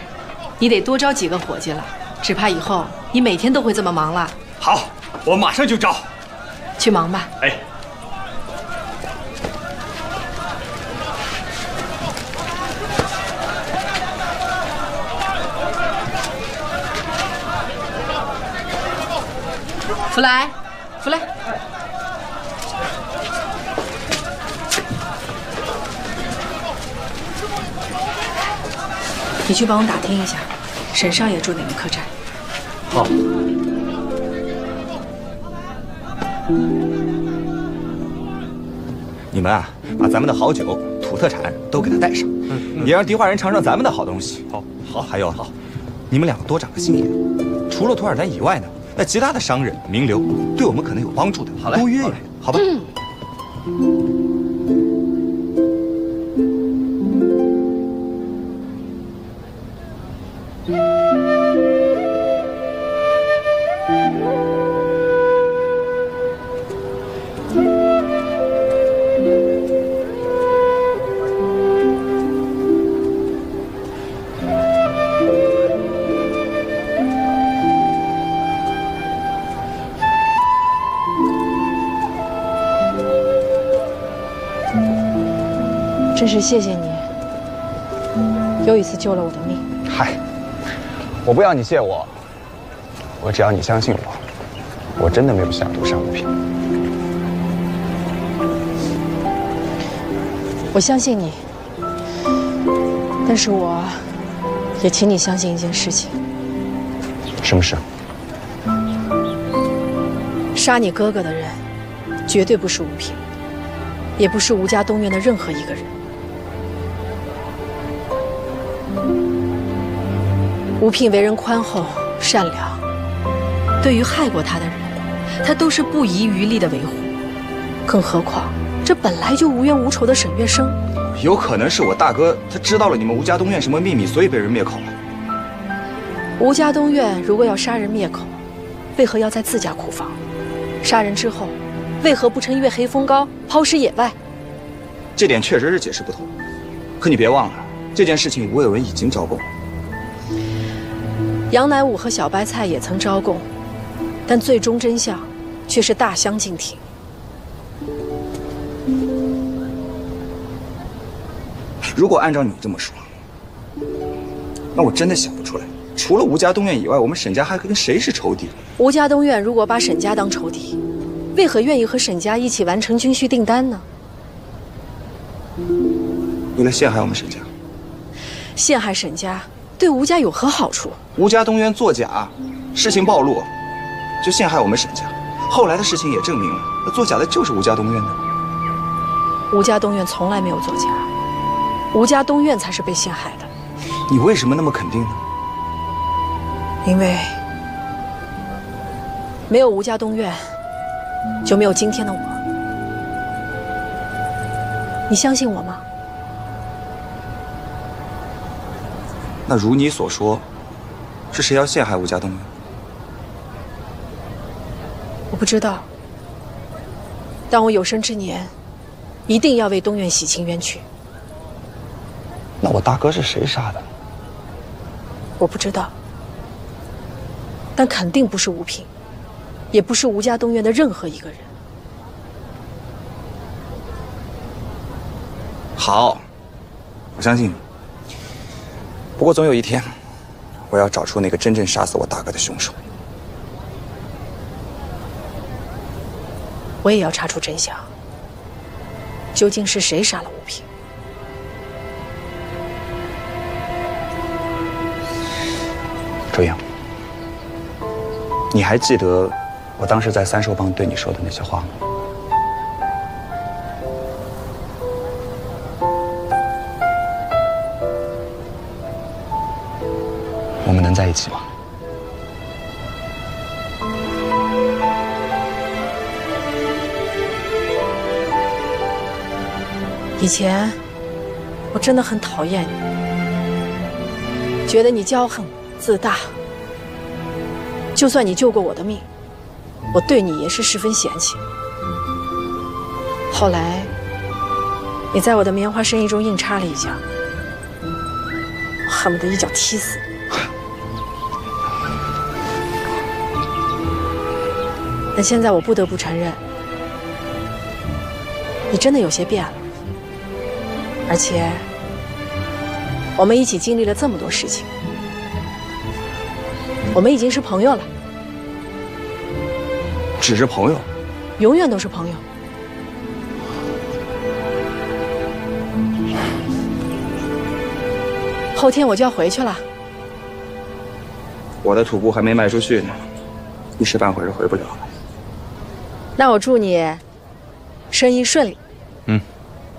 你得多招几个伙计了，只怕以后你每天都会这么忙了。好，我马上就招。去忙吧。哎。福来，福来。你去帮我打听一下，沈少爷住哪个客栈？好。你们啊，把咱们的好酒、土特产都给他带上，也让迪化人尝尝咱们的好东西。好，好，还有好，你们两个多长个心眼。除了图尔丹以外呢，那其他的商人、名流，对我们可能有帮助的，好嘞，多约约，好吧？真是谢谢你，又一次救了我的命。嗨，我不要你谢我，我只要你相信我，我真的没有想毒杀吴平。我相信你，但是我也请你相信一件事情：什么事？杀你哥哥的人，绝对不是吴平，也不是吴家东院的任何一个人。吴聘为人宽厚善良，对于害过他的人，他都是不遗余力的维护。更何况，这本来就无冤无仇的沈月笙，有可能是我大哥他知道了你们吴家东院什么秘密，所以被人灭口了。吴家东院如果要杀人灭口，为何要在自家库房？杀人之后，为何不趁月黑风高抛尸野外？这点确实是解释不通。可你别忘了，这件事情吴伟文已经招供。杨乃武和小白菜也曾招供，但最终真相却是大相径庭。如果按照你这么说，那我真的想不出来，除了吴家东院以外，我们沈家还跟谁是仇敌？吴家东院如果把沈家当仇敌，为何愿意和沈家一起完成军需订单呢？为了陷害我们沈家，陷害沈家对吴家有何好处？吴家东院作假，事情暴露，就陷害我们沈家。后来的事情也证明了，那作假的就是吴家东院呢。吴家东院从来没有作假，吴家东院才是被陷害的。你为什么那么肯定呢？因为没有吴家东院，就没有今天的我。你相信我吗？那如你所说，是谁要陷害吴家东院？我不知道，但我有生之年，一定要为东院洗清冤屈。那我大哥是谁杀的？我不知道，但肯定不是吴平，也不是吴家东院的任何一个人。好，我相信你。不过总有一天，我要找出那个真正杀死我大哥的凶手。我也要查出真相，究竟是谁杀了吴平？周莹，你还记得我当时在三寿帮对你说的那些话吗？我们能在一起吗？以前我真的很讨厌你，觉得你骄横自大。就算你救过我的命，我对你也是十分嫌弃。后来，你在我的棉花生意中硬插了一脚，我恨不得一脚踢死你。但现在我不得不承认，你真的有些变了，而且我们一起经历了这么多事情，我们已经是朋友了，只是朋友，永远都是朋友。后天我就要回去了，我的土布还没卖出去呢，一时半会儿是回不了了。那我祝你生意顺利，嗯，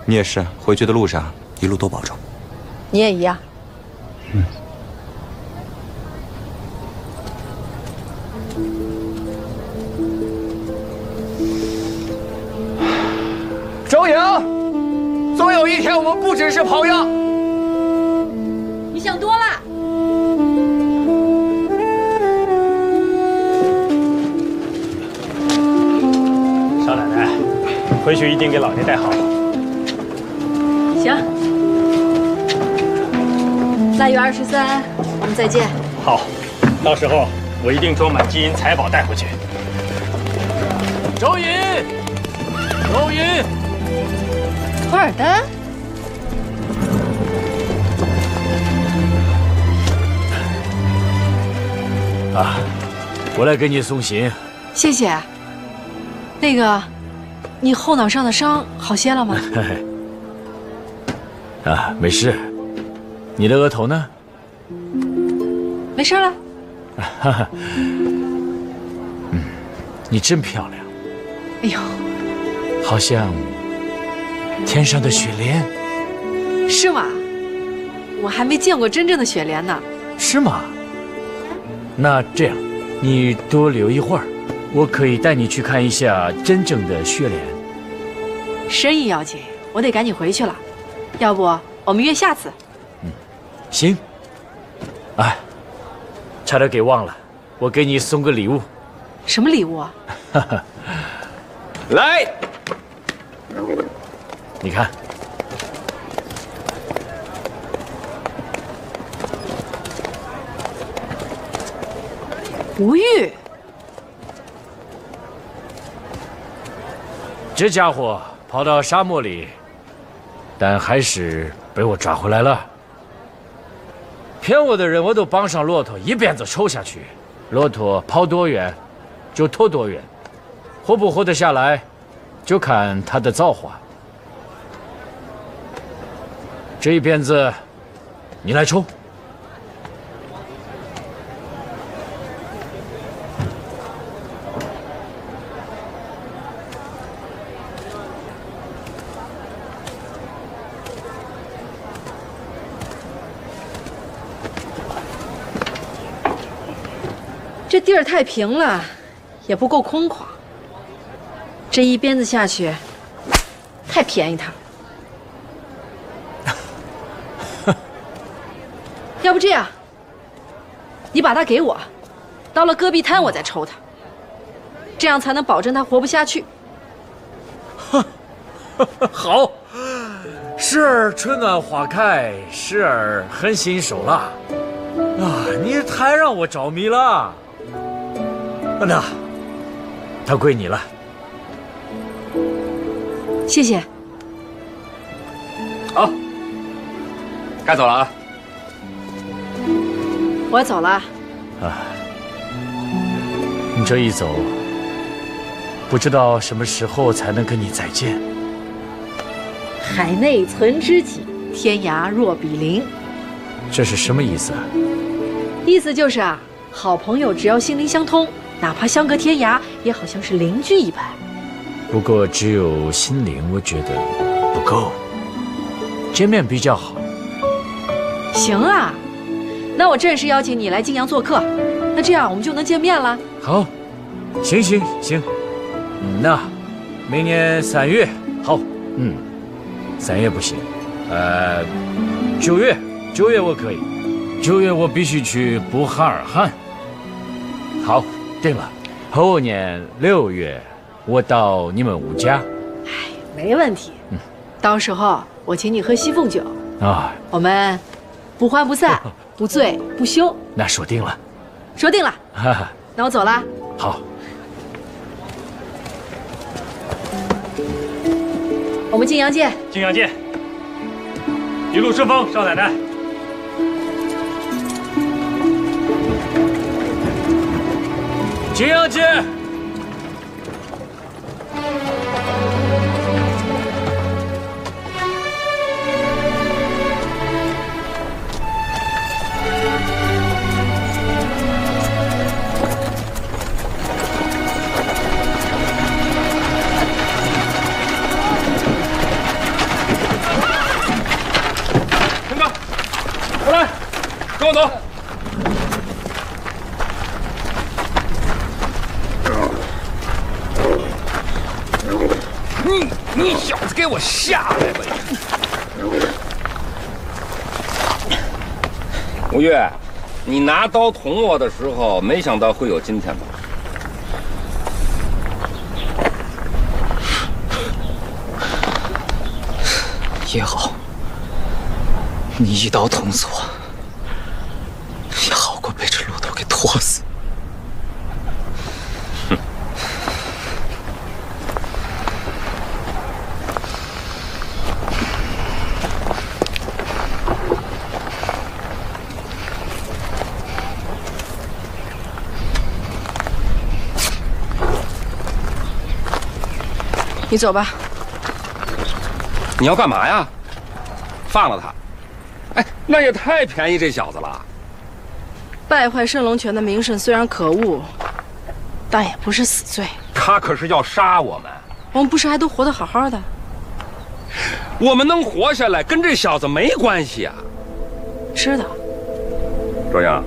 你也是，回去的路上一路多保重。你也一样。嗯周莹，总有一天我们不只是朋友。回去一定给老爷带好。行，腊月二十三，我们再见。好，到时候我一定装满金银财宝带回去。周莹，周莹，托尔丹，啊，我来给你送行。谢谢。那个，你后脑上的伤好些了吗？啊，没事。你的额头呢？没事了。哈哈。嗯，你真漂亮，哎呦，好像天上的雪莲，是吗？我还没见过真正的雪莲呢。是吗？那这样，你多留一会儿，我可以带你去看一下真正的雪莲。生意要紧，我得赶紧回去了。要不我们约下次？嗯行。哎，差点给忘了，我给你送个礼物。什么礼物啊？哈哈，来，你看，吴玉，这家伙跑到沙漠里，但还是被我抓回来了。骗我的人，我都绑上骆驼，一鞭子抽下去。骆驼跑多远，就拖多远，活不活得下来，就看他的造化。这一鞭子，你来抽。这地儿太平了，也不够空旷。这一鞭子下去，太便宜他了。要不这样，你把它给我，到了戈壁滩我再抽他，这样才能保证他活不下去。好，时而春暖花开，时而狠心手辣。啊，你太让我着迷了。那，他归你了。谢谢。好，该走了啊。我走了。啊，你这一走，不知道什么时候才能跟你再见。海内存知己，天涯若比邻。这是什么意思啊？意思就是啊，好朋友只要心灵相通，哪怕相隔天涯，也好像是邻居一般。不过只有心灵，我觉得不够，见面比较好。行啊，那我正式邀请你来晋阳做客，那这样我们就能见面了。好，行行行，嗯那明年三月好，嗯，三月不行，呃，九月，九月我可以，九月我必须去布哈尔汗。好，定了。后年六月我到你们吴家哎没问题。嗯到时候我请你喝西凤酒，啊，我们不欢不散，不醉不休。那说定了。说定了，哈哈，那我走了。好，我们晋阳见。晋阳见。一路顺风，少奶奶。晋阳见。陈哥，过来，跟我走。你你小子给我下来吧！吴越，你拿刀捅我的时候，没想到会有今天吧？也好，你一刀捅死我，也好过被这骆驼给拖死。你走吧。你要干嘛呀？放了他？哎，那也太便宜这小子了。败坏圣龙泉的名声虽然可恶，但也不是死罪。他可是要杀我们，我们不是还都活得好好的？我们能活下来跟这小子没关系啊。知道。卓阳，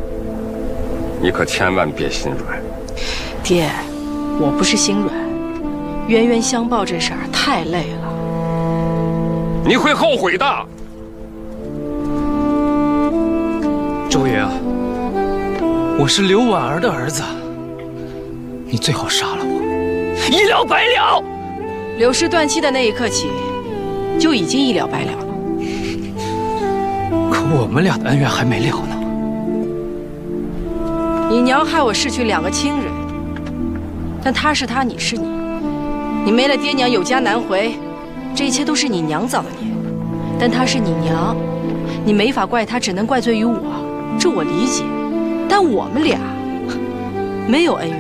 你可千万别心软。爹，我不是心软，冤冤相报这事儿太累了。你会后悔的。周爷啊，我是刘婉儿的儿子，你最好杀了我，一了百了。柳氏断气的那一刻起，就已经一了百了了。可我们俩的恩怨还没了呢。你娘害我失去两个亲人，但他是他，你是你。你没了爹娘，有家难回。这一切都是你娘造的孽，但她是你娘，你没法怪她，只能怪罪于我，这我理解。但我们俩没有恩怨。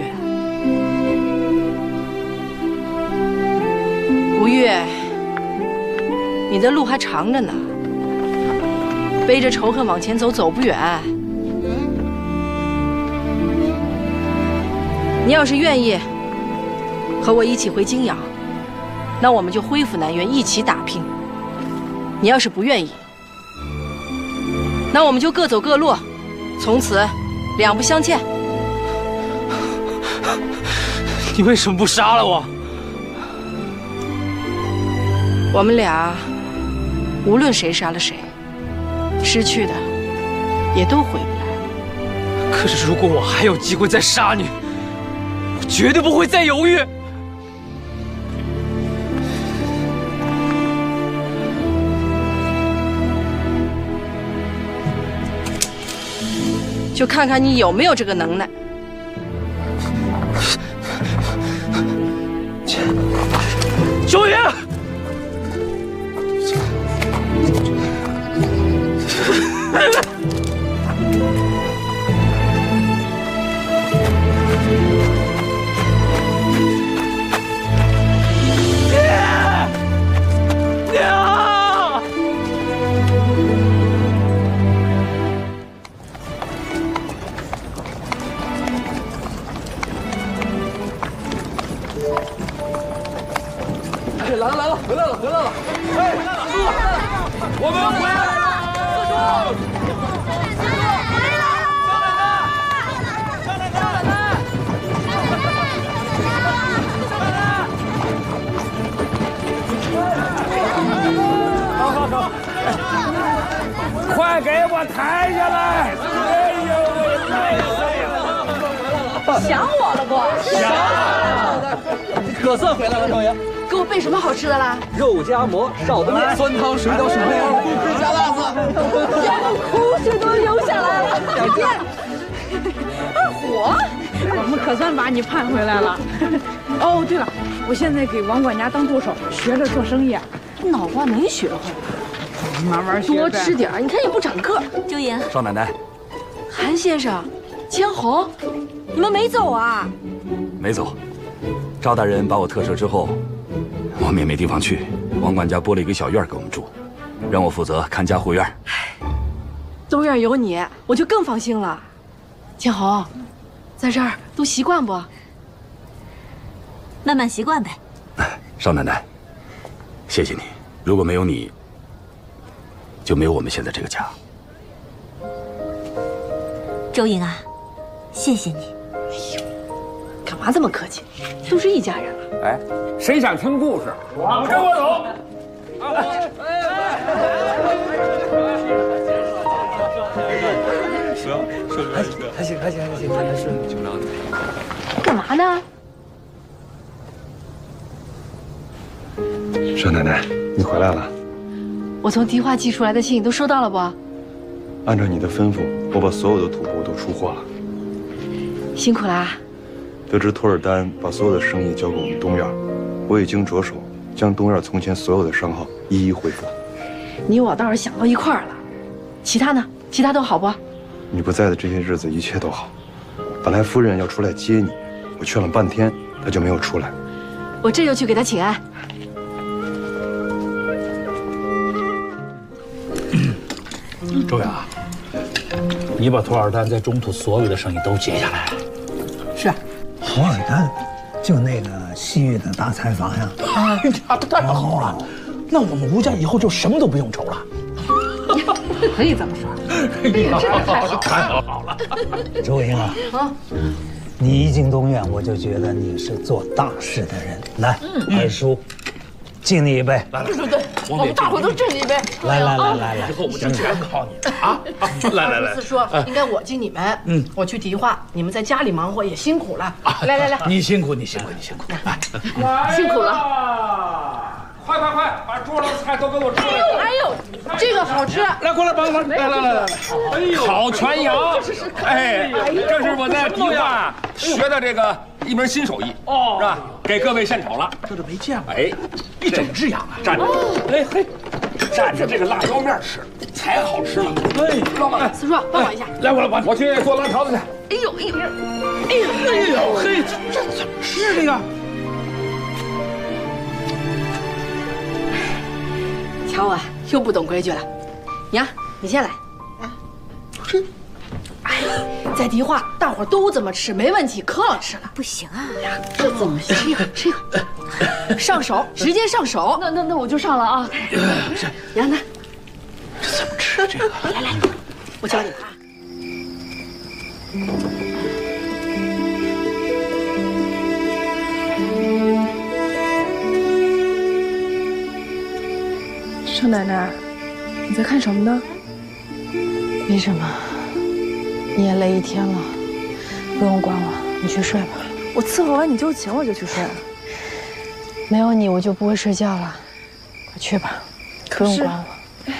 吴越，你的路还长着呢，背着仇恨往前走，走不远。你要是愿意和我一起回泾阳。那我们就恢复南园，一起打拼。你要是不愿意，那我们就各走各路，从此两不相欠。你为什么不杀了我？我们俩无论谁杀了谁，失去的也都回不来。可是如果我还有机会再杀你，我绝对不会再犹豫。就看看你有没有这个能耐。九爷，我们回来了！四叔，好好好，快给我抬下来！哎呦喂，太累了！想我了不？想。可算回来了，少爷。备什么好吃的啦？肉夹馍、臊子面、酸汤水饺、薯片、不吃加辣子。口水都流下来了。再见。二虎，我们可算把你盼回来了。哦，对了，我现在给王管家当助手，学着做生意。脑瓜没学会，慢慢学。多吃点你看也不长个。周莹，少奶奶，韩先生，千红，你们没走啊？没走。赵大人把我特赦之后，我们也没地方去。王管家拨了一个小院给我们住，让我负责看家护院。东院有你，我就更放心了。千红，在这儿都习惯不？慢慢习惯呗。少奶奶，谢谢你。如果没有你，就没有我们现在这个家。周莹啊，谢谢你。哎呦，干嘛这么客气？都是一家人了。哎，谁想听故事？我跟我走。还行还行还行，还是就让你。干嘛呢？少奶奶，你回来了。我从迪化寄出来的信都收到了不？按照你的吩咐，我把所有的土布都出货了。辛苦啦。得知托尔丹把所有的生意交给我们东院，我已经着手将东院从前所有的商号一一恢复。你我倒是想到一块儿了。其他呢？其他都好不？你不在的这些日子，一切都好。本来夫人要出来接你，我劝了半天，她就没有出来。我这就去给她请安。周远啊，你把托尔丹在中土所有的生意都接下来。是啊，托尔丹，就那个西域的大财阀呀。哎呀，太好了，那我们吴家以后就什么都不用愁了。可以这么说。真是太好了，太好了。周莹啊，啊，你一进东院，我就觉得你是做大事的人。来，二叔，敬你一杯。来来，对对对，我们大伙都敬你一杯。来来来来来，以后我们就全靠你了啊！来来来，四叔，应该我敬你们。嗯，我去迪化，你们在家里忙活也辛苦了。来来来，你辛苦，你辛苦，你辛苦，来，辛苦了。快快快，把桌上的菜都给我吃来！哎呦，这个好吃！来，过来帮忙！来来来来来！哎呦，烤全羊！哎，这是我在迪化学的这个一门新手艺，哦，是吧？给各位献丑了，这都没见过。哎，一整只羊啊！蘸着，哎嘿，蘸着这个辣椒面吃才好吃呢。哎，老板，四叔帮我一下。来，我来帮。我去做辣条子去。哎呦哎呦，哎呦哎呦嘿，这怎么吃这个？瞧我又不懂规矩了，娘，你先来。啊，这，哎，在迪化，大伙都这么吃，没问题，可好吃了。不行啊，呀，这怎么行？这个，这个，上手，直接上手。那那那我就上了啊。娘呢？这怎么吃这个？来来，我教你啊。少奶奶，你在看什么呢？没什么，你也累一天了，不用管我，你去睡吧。我伺候完你就寝，我就去睡了。没有你，我就不会睡觉了。快去吧，不用管我，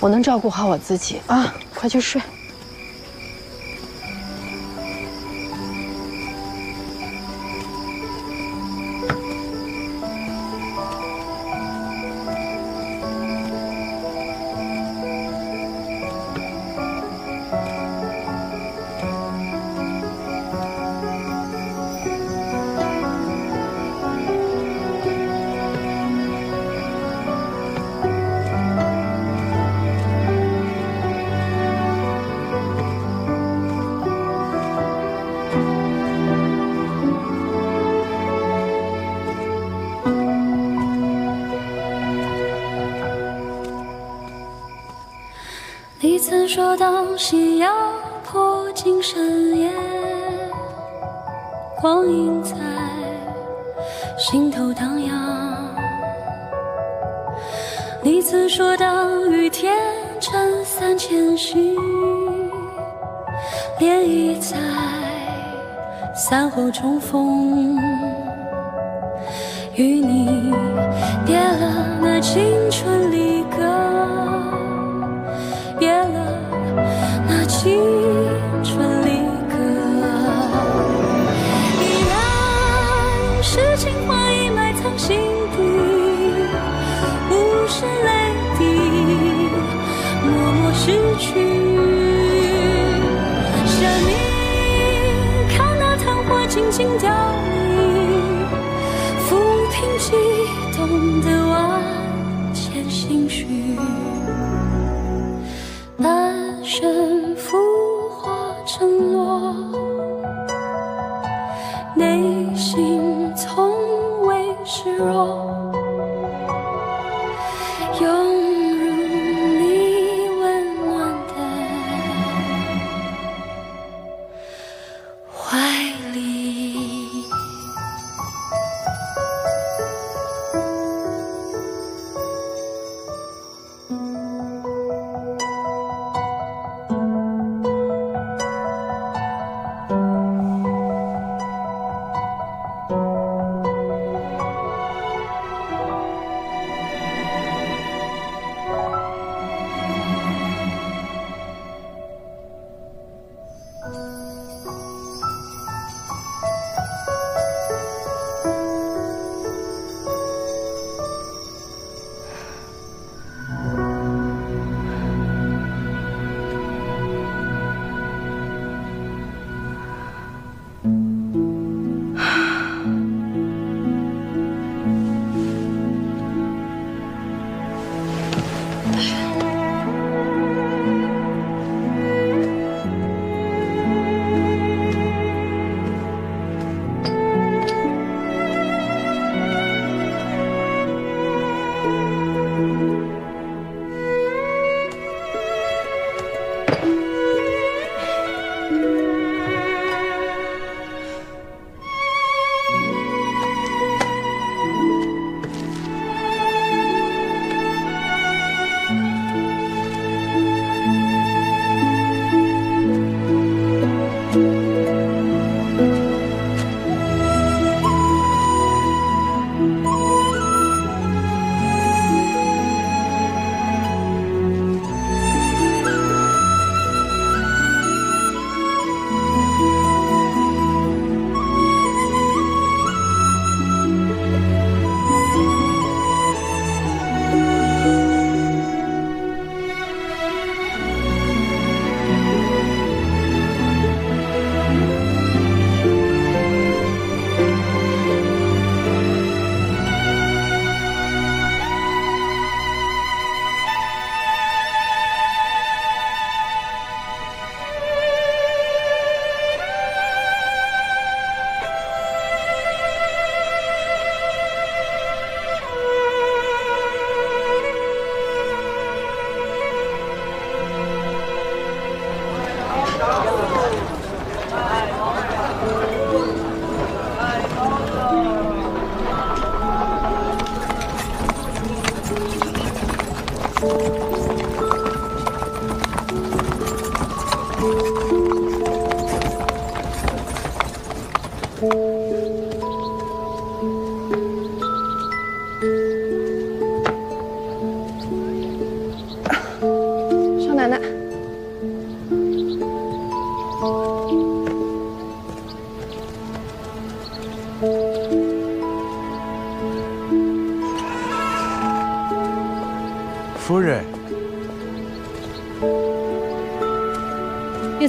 我能照顾好我自己啊！快去睡。说当夕阳迫近深夜，光影在心头荡漾。你曾说当雨天撑伞前行，涟漪在散后重逢，与你别了那青春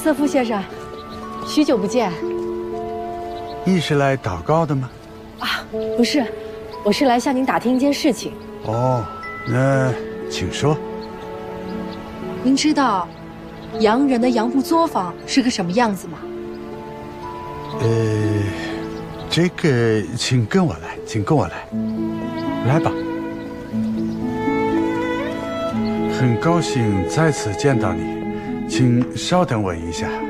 瑟夫先生，许久不见你是来祷告的吗？啊！不是，我是来向您打听一件事情。哦，那请说。您知道洋人的洋布作坊是个什么样子吗？呃，这个，请跟我来，请跟我来，来吧。很高兴再次见到你，请稍等我一下。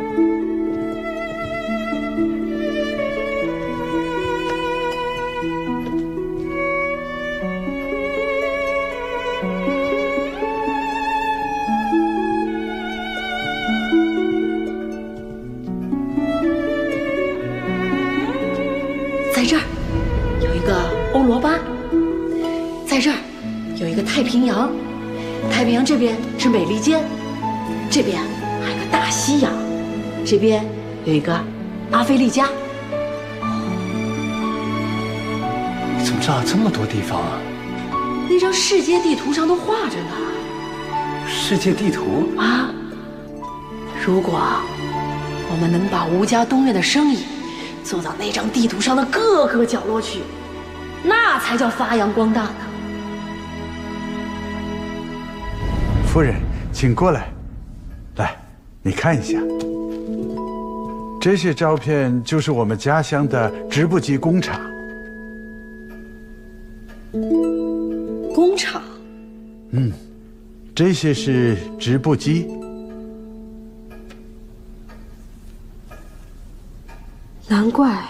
这边有一个阿菲利加。你怎么知道这么多地方啊？那张世界地图上都画着呢。世界地图啊！如果我们能把吴家东院的生意做到那张地图上的各个角落去，那才叫发扬光大呢。夫人，请过来。来，你看一下，这些照片就是我们家乡的织布机工厂。工厂。嗯，这些是织布机。难怪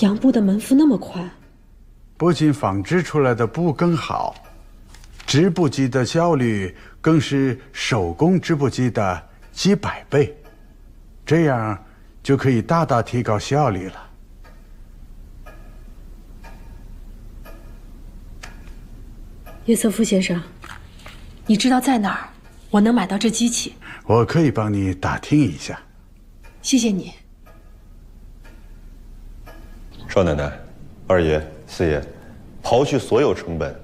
杨布的门幅那么宽。不仅纺织出来的布更好，织布机的效率更是手工织布机的几百倍，这样就可以大大提高效率了。约瑟夫先生，你知道在哪儿我能买到这机器？我可以帮你打听一下。谢谢你。少奶奶、二爷、四爷，刨去所有成本，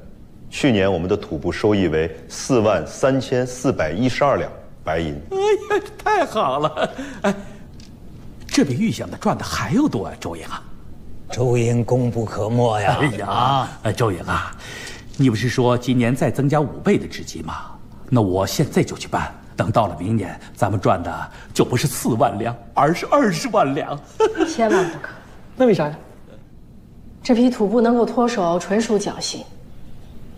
去年我们的土布收益为四万三千四百一十二两白银。哎呀，太好了！哎，这比预想的赚的还要多啊，周莹啊！周莹功不可没呀！哎呀，哎，周莹啊，你不是说今年再增加五倍的纸机吗？那我现在就去办，等到了明年，咱们赚的就不是四万两，而是二十万两。千万不可！那为啥呀？这批土布能够脱手，纯属侥幸。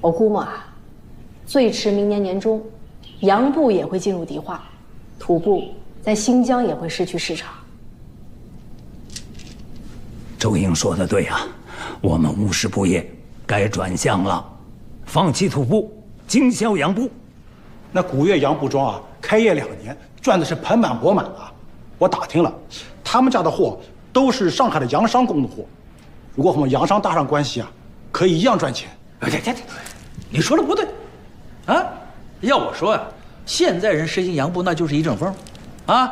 我估摸啊，最迟明年年中，洋布也会进入迪化，土布在新疆也会失去市场。周英说的对呀，我们乌氏布业该转向了，放弃土布，经销洋布。那古越洋布庄啊，开业两年，赚的是盆满钵满啊！我打听了，他们家的货都是上海的洋商供的货。如果我们洋商搭上关系啊，可以一样赚钱。哎，对对对，你说的不对，啊！要我说呀，现在人实行洋布那就是一阵风，啊，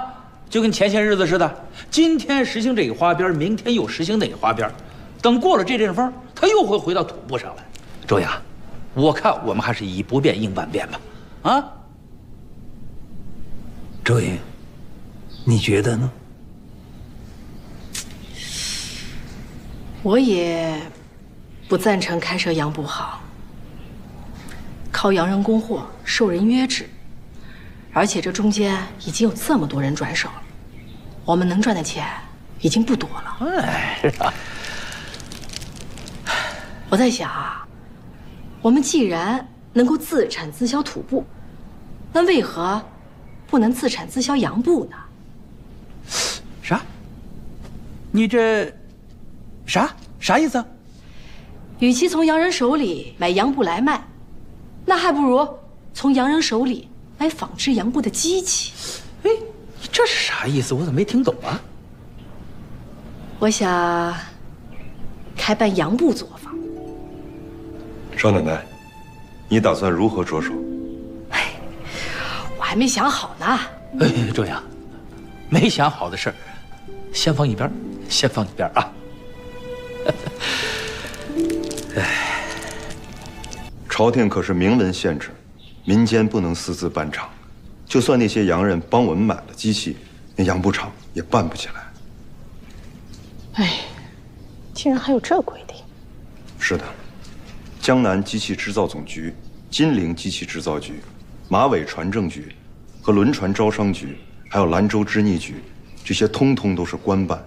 就跟前些日子似的，今天实行这个花边，明天又实行那个花边，等过了这阵风，他又会回到土布上来。周雅，我看我们还是以不变应万变吧，啊！周莹，你觉得呢？我也不赞成开设洋布行，靠洋人供货，受人约制，而且这中间已经有这么多人转手了，我们能赚的钱已经不多了。哎，是啊。我在想啊，我们既然能够自产自销土布，那为何不能自产自销洋布呢？啥？你这？啥啥意思？与其从洋人手里买洋布来卖，那还不如从洋人手里买纺织洋布的机器。哎，你这是啥意思？我怎么没听懂啊？我想开办洋布作坊。少奶奶，你打算如何着手？哎我还没想好呢。哎，周扬，没想好的事儿，先放一边，先放一边啊。唉，朝廷可是明文限制，民间不能私自办厂。就算那些洋人帮我们买了机器，那洋布厂也办不起来。哎，竟然还有这规定！是的，江南机器制造总局、金陵机器制造局、马尾船政局和轮船招商局，还有兰州织逆局，这些通通都是官办。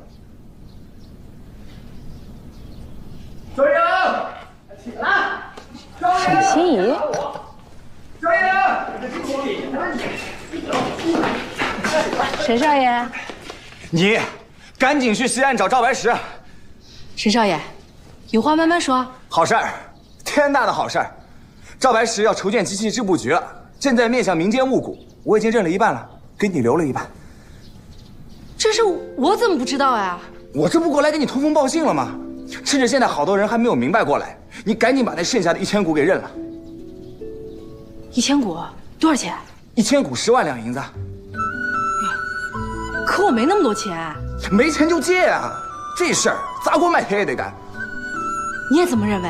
周莹，起来！沈心怡，周莹，沈少爷，你赶紧去西岸找赵白石。沈少爷，有话慢慢说。好事儿，天大的好事儿！赵白石要筹建机器织布局了，正在面向民间募股，我已经认了一半了，给你留了一半。这事我怎么不知道呀？我这不过来给你通风报信了吗？趁着现在好多人还没有明白过来，你赶紧把那剩下的一千股给认了。一千股多少钱？一千股十万两银子。可我没那么多钱。没钱就借啊！这事儿砸锅卖铁也得干。你也这么认为？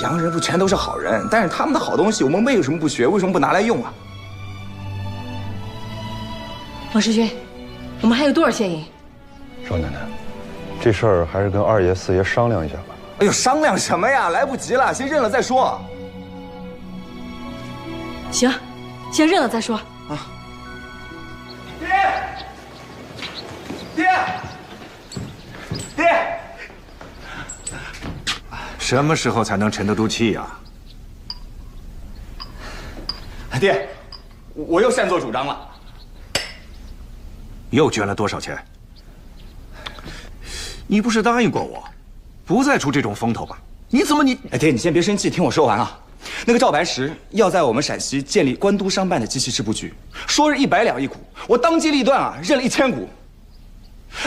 洋人不全都是好人，但是他们的好东西我们为什么不学？为什么不拿来用啊？王世勋，我们还有多少现银？少奶奶，这事儿还是跟二爷、四爷商量一下吧。哎呦，商量什么呀？来不及了，先认了再说。行，先认了再说。啊！爹！爹！爹！什么时候才能沉得住气呀？爹，我又擅作主张了。又捐了多少钱？你不是答应过我，不再出这种风头吧？你怎么你……哎，爹，你先别生气，听我说完啊。那个赵白石要在我们陕西建立官督商办的机器织布局，说是一百两一股，我当机立断啊，认了一千股。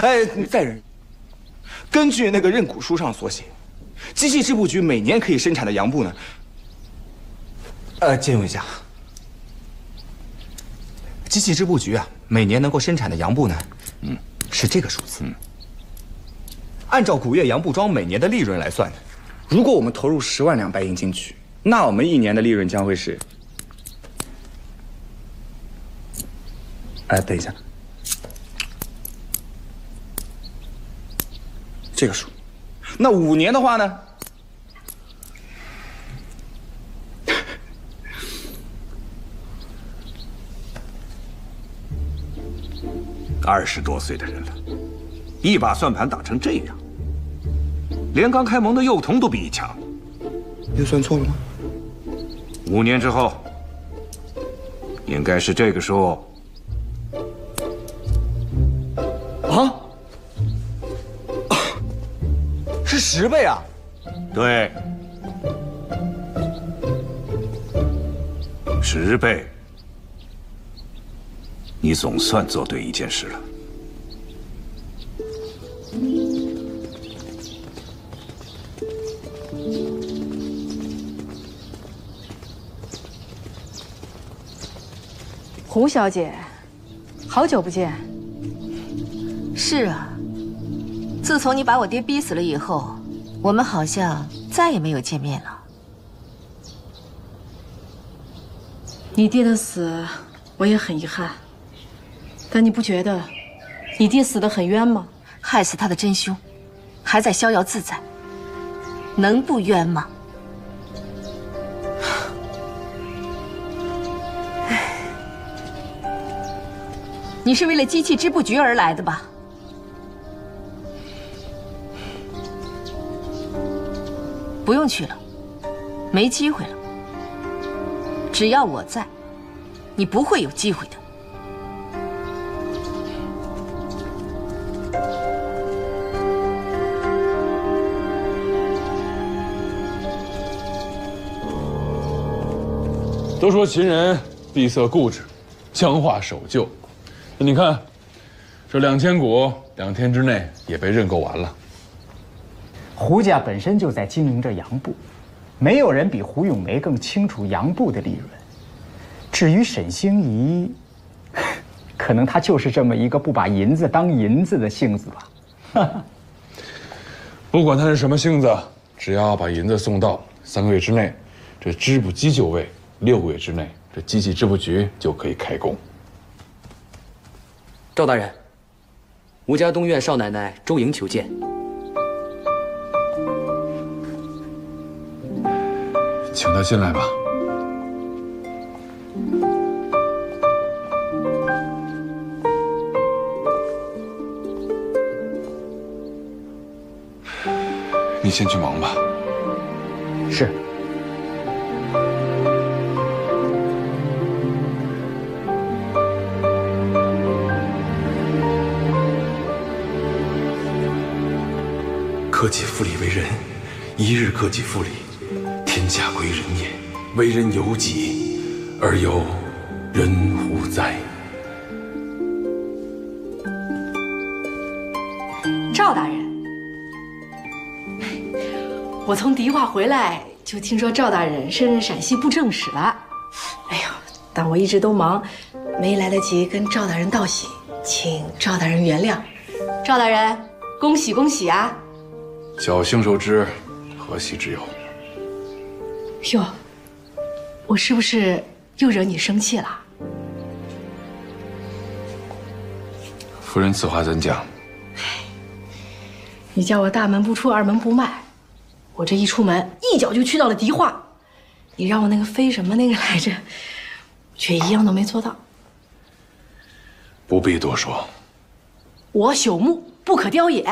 哎，再认。根据那个认股书上所写，机器织布局每年可以生产的洋布呢，呃，借用一下，机器织布局啊，每年能够生产的洋布呢，嗯，是这个数字。按照古越洋布庄每年的利润来算，如果我们投入十万两白银进去。那我们一年的利润将会是，哎，等一下，这个数。那五年的话呢？二十多岁的人了，一把算盘打成这样，连刚开蒙的幼童都比你强。又算错了吗？五年之后，应该是这个数。啊？是十倍啊？对，十倍。你总算做对一件事了。胡小姐，好久不见。是啊，自从你把我爹逼死了以后，我们好像再也没有见面了。你爹的死，我也很遗憾。但你不觉得，你爹死得很冤吗？害死他的真凶，还在逍遥自在，能不冤吗？你是为了机器织布局而来的吧？不用去了，没机会了。只要我在，你不会有机会的。都说秦人闭塞固执，僵化守旧。那你看，这两千股两天之内也被认购完了。胡家本身就在经营着洋布，没有人比胡咏梅更清楚洋布的利润。至于沈星移，可能他就是这么一个不把银子当银子的性子吧。不管他是什么性子，只要把银子送到，三个月之内，这织布机就位；六个月之内，这机器织布局就可以开工。赵大人，吴家东院少奶奶周莹求见。请他进来吧。你先去忙吧。是。克己复礼为仁，一日克己复礼，天下归仁也。为人由己，而有人乎哉？赵大人，我从迪化回来就听说赵大人升任陕西布政使了。哎呦，但我一直都忙，没来得及跟赵大人道喜，请赵大人原谅。赵大人，恭喜恭喜啊！侥幸受之，何喜之有？哟，我是不是又惹你生气了？夫人此话怎讲？你叫我大门不出二门不迈，我这一出门一脚就去到了迪化。你让我那个飞什么那个来着，却一样都没做到。不必多说。我朽木不可雕也，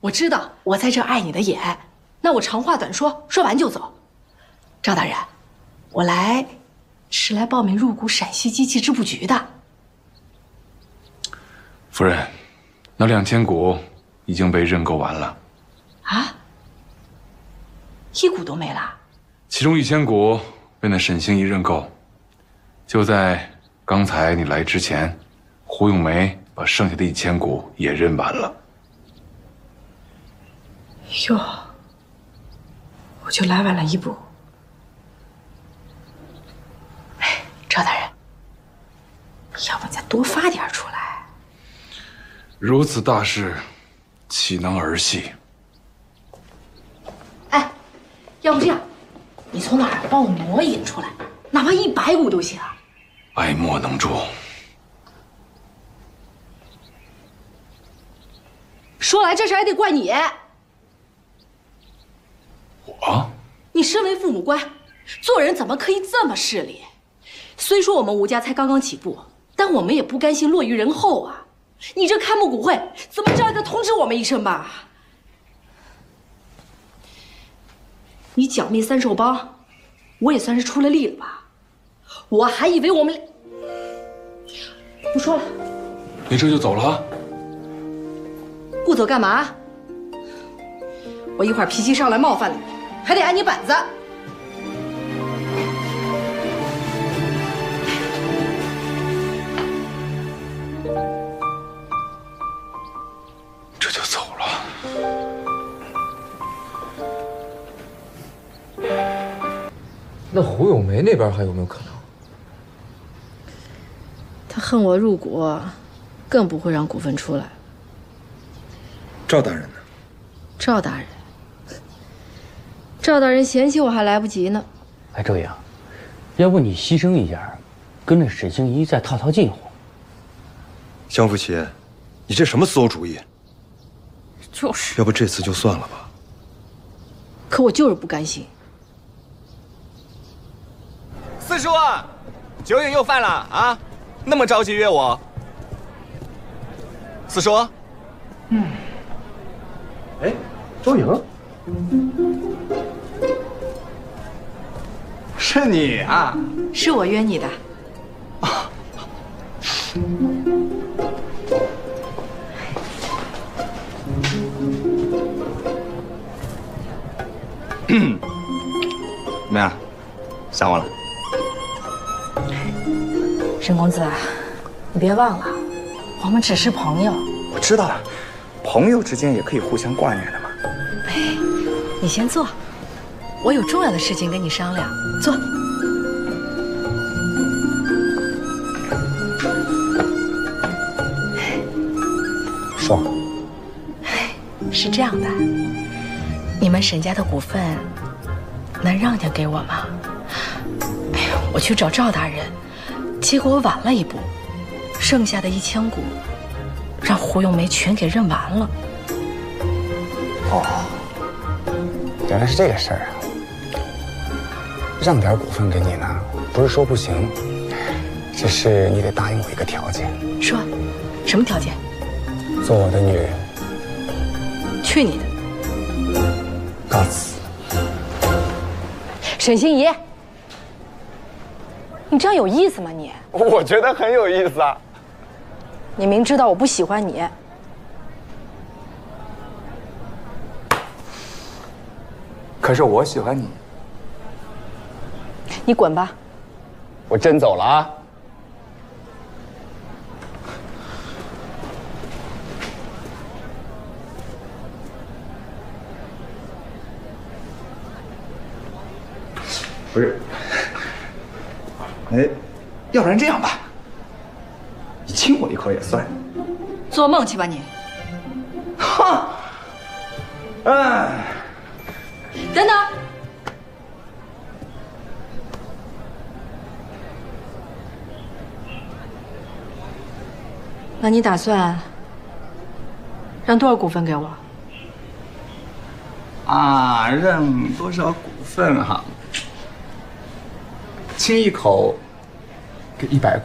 我知道我在这碍你的眼，那我长话短说，说完就走。赵大人，我来是来报名入股陕西机器织布局的。夫人，那两千股已经被认购完了，啊，一股都没了。其中一千股被那沈星移认购。就在刚才你来之前，胡咏梅把剩下的一千股也认完了。哟，我就来晚了一步。哎，赵大人，要不再多发点出来？如此大事，岂能儿戏？哎，要不这样，你从哪儿帮我挪引出来，哪怕一百股都行。爱莫能助。说来这事还得怪你。我？你身为父母官，做人怎么可以这么势利？虽说我们吴家才刚刚起步，但我们也不甘心落于人后啊！你这开幕骨会，怎么着也得通知我们一声吧？你剿灭三兽帮，我也算是出了力了吧？我还以为我们……不说了，你这就走了？不走干嘛？我一会儿脾气上来冒犯了你，还得挨你板子。这就走了。那胡咏梅那边还有没有可能？他恨我入股，更不会让股份出来。赵大人呢？赵大人，赵大人嫌弃我还来不及呢。哎，周莹，要不你牺牲一下，跟着沈星移再套套近乎？江福奇，你这什么馊主意？就是。要不这次就算了吧。可我就是不甘心。四叔，酒瘾又犯了啊！那么着急约我？四叔，嗯。哎，周莹，是你啊？是我约你的。啊 怎么样？想我了？沈公子，你别忘了，我们只是朋友。我知道了，朋友之间也可以互相挂念的嘛。哎，你先坐，我有重要的事情跟你商量。坐。说。是这样的，你们沈家的股份能让点给我吗？哎呀，我去找赵大人。结果我晚了一步，剩下的一千股，让胡咏梅全给认完了。哦，原来是这个事儿啊！让点股份给你呢，不是说不行，只是你得答应我一个条件。说，什么条件？做我的女人。去你的！告辞。沈心怡。你这样有意思吗？你我觉得很有意思啊。你明知道我不喜欢你，可是我喜欢你。你滚吧！我真走了啊。不是，哎，要不然这样吧，你亲我一口也算。做梦去吧你！哼！哎，等等，那你打算让多少股份给我？啊，让多少股份哈？亲一口，给一百股。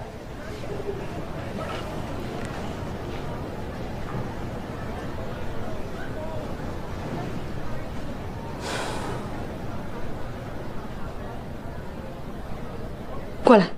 过来。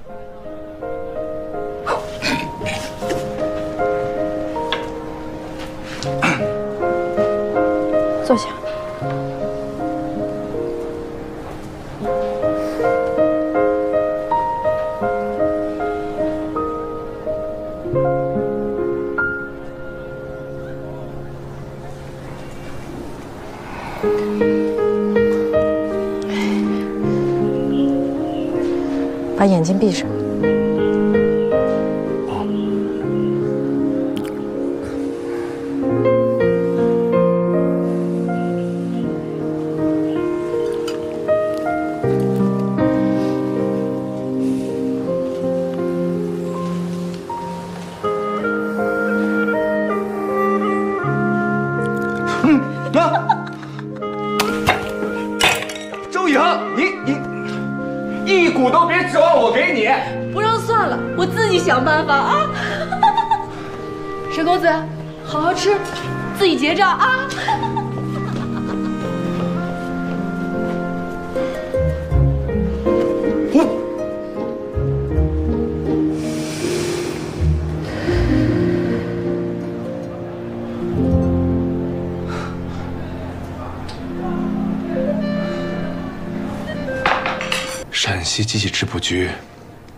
西机器织布局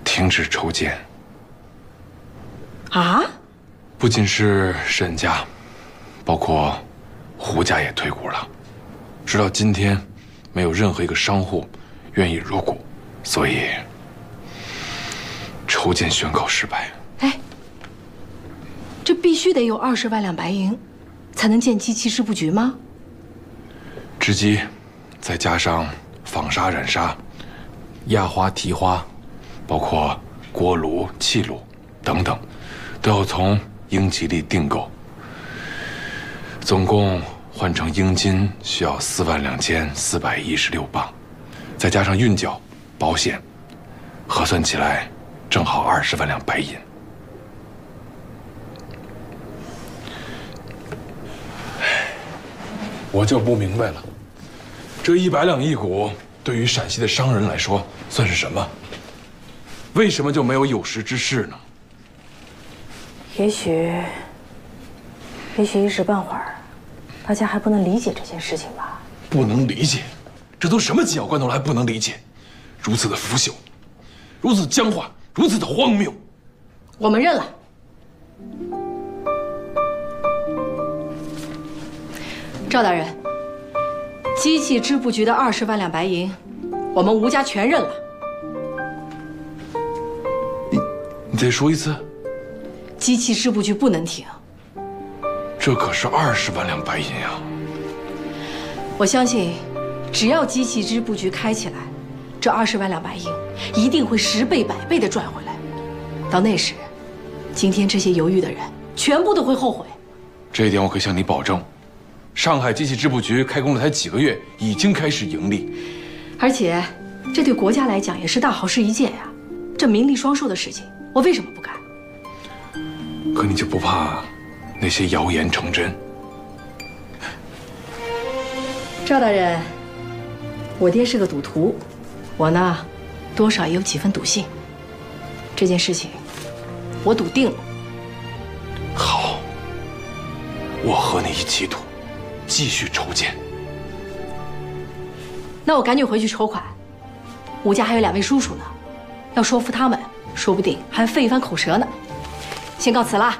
停止筹建，啊？不仅是沈家，包括胡家也退股了。直到今天，没有任何一个商户愿意入股，所以筹建宣告失败。哎这必须得有二十万两白银，才能建机器织布局吗？织机，再加上纺纱、染纱、压花、提花，包括锅炉、气炉等等，都要从英吉利订购。总共换成英金需要四万两千四百一十六镑，再加上运缴、保险，核算起来正好二十万两白银。我就不明白了，这一百两一股对于陕西的商人来说算是什么？为什么就没有有识之士呢？也许，也许一时半会儿，大家还不能理解这件事情吧。不能理解，这都什么紧要关头了还不能理解？如此的腐朽，如此僵化，如此的荒谬。我们认了。赵大人，机器织布局的二十万两白银，我们吴家全认了。你你再说一次，机器织布局不能停。这可是二十万两白银呀！我相信，只要机器织布局开起来，这二十万两白银一定会十倍百倍的赚回来。到那时，今天这些犹豫的人全部都会后悔。这一点我可以向你保证。上海机器织布局开工了才几个月，已经开始盈利，而且，这对国家来讲也是大好事一件呀。这名利双收的事情，我为什么不干？可你就不怕那些谣言成真？赵大人，我爹是个赌徒，我呢，多少也有几分赌性。这件事情，我赌定了。好，我和你一起赌，继续筹建。那我赶紧回去筹款。吴家还有两位叔叔呢，要说服他们，说不定还费一番口舌呢。先告辞了。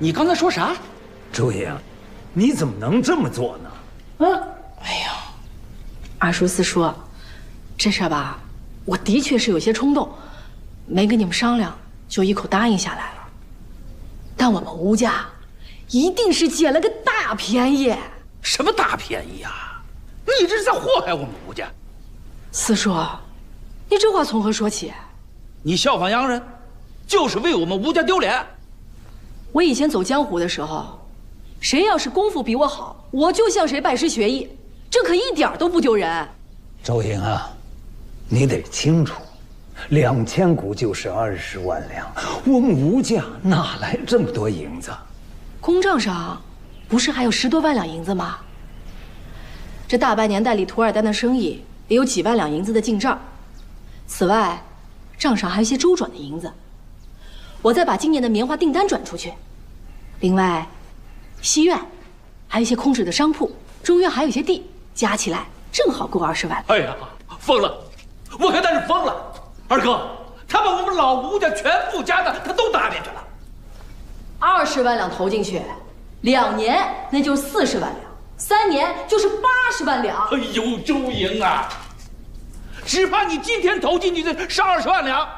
你刚才说啥？周莹，你怎么能这么做呢？嗯，哎呀，二叔四叔，这事儿吧，我的确是有些冲动，没跟你们商量就一口答应下来了。但我们吴家一定是捡了个大便宜。什么大便宜啊？你这是在祸害我们吴家。四叔，你这话从何说起？你效仿洋人，就是为我们吴家丢脸。我以前走江湖的时候，谁要是功夫比我好，我就向谁拜师学艺，这可一点都不丢人。周莹啊，你得清楚，两千股就是二十万两，我们吴家哪来这么多银子？公账上不是还有十多万两银子吗？这大半年代理土尔丹的生意也有几万两银子的进账，此外，账上还有一些周转的银子。我再把今年的棉花订单转出去，另外，西苑还有一些空置的商铺，中院还有一些地，加起来正好够二十万。哎呀，疯了！我看他是疯了。二哥，他把我们老吴家全部家当他都搭进去了。二十万两投进去，两年那就是四十万两，三年就是八十万两。哎呦，周莹啊，只怕你今天投进去的是二十万两。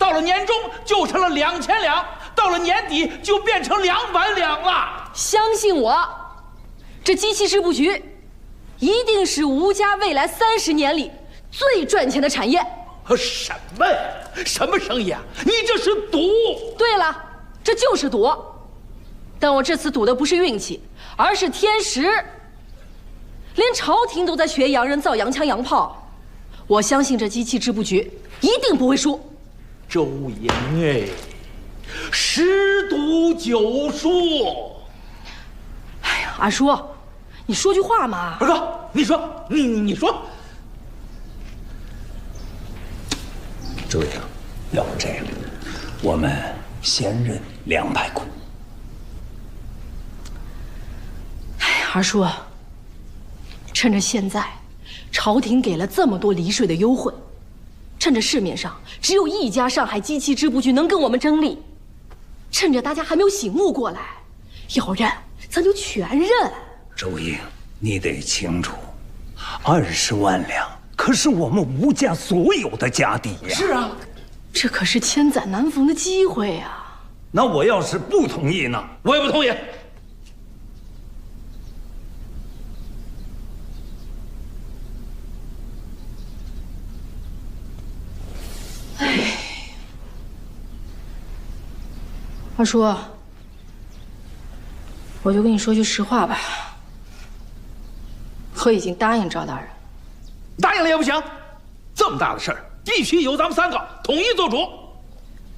到了年终就成了两千两，到了年底就变成两百两了。相信我，这机器织布局一定是吴家未来三十年里最赚钱的产业。什么呀？什么生意啊？你这是赌！对了，这就是赌。但我这次赌的不是运气，而是天时。连朝廷都在学洋人造洋枪洋炮，我相信这机器织布局一定不会输。周莹哎，十赌九输。哎呀，二叔，你说句话嘛！二哥，你说，你你你说。周莹，要不这样，我们先认两百股。哎呀，二叔，趁着现在朝廷给了这么多离税的优惠。趁着市面上只有一家上海机器织布局能跟我们争利，趁着大家还没有醒悟过来，要认咱就全认。周英，你得清楚，二十万两可是我们吴家所有的家底呀。是啊，这可是千载难逢的机会啊。那我要是不同意呢？我也不同意。哎，二叔，我就跟你说句实话吧，我已经答应赵大人，答应了也不行，这么大的事儿，必须由咱们三个统一做主。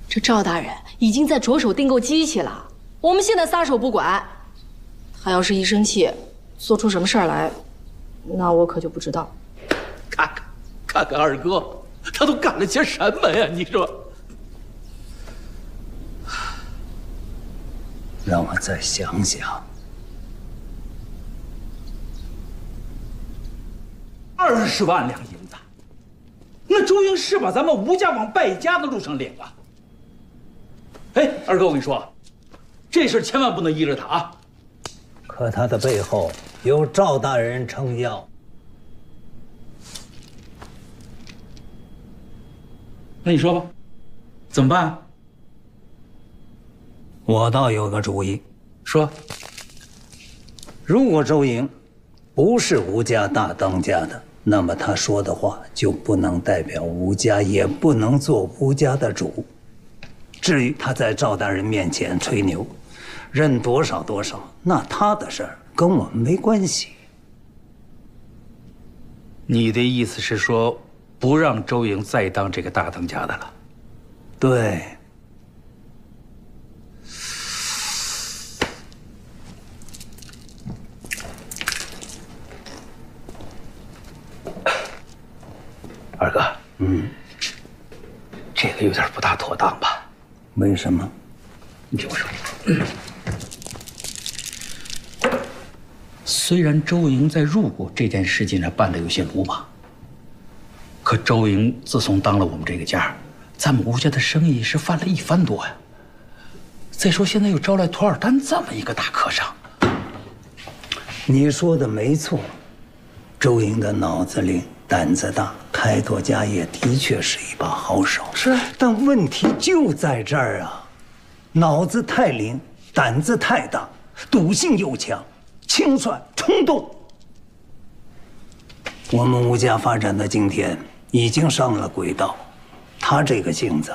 这赵大人已经在着手订购机器了，我们现在撒手不管，他要是一生气，做出什么事儿来，那我可就不知道。看看，看看二哥。他都干了些什么呀？你说，让我再想想。二十万两银子，那周英是把咱们吴家往败家的路上领了。哎，二哥，我跟你说，这事千万不能依着他啊。可他的背后有赵大人撑腰。那你说吧，怎么办？我倒有个主意，说。如果周莹不是吴家大当家的，那么他说的话就不能代表吴家，也不能做吴家的主。至于他在赵大人面前吹牛，认多少多少，那他的事儿跟我们没关系。你的意思是说？不让周莹再当这个大当家的了。对，二哥，嗯，这个有点不大妥当吧？为什么？你听我说，虽然周莹在入股这件事情上办的有些鲁莽。可周莹自从当了我们这个家，咱们吴家的生意是翻了一番多呀。再说现在又招来图尔丹这么一个大客商，你说的没错，周莹的脑子灵，胆子大，开拓家业的确是一把好手。是，但问题就在这儿啊，脑子太灵，胆子太大，赌性又强，轻率冲动。我们吴家发展到今天，已经上了轨道，他这个性子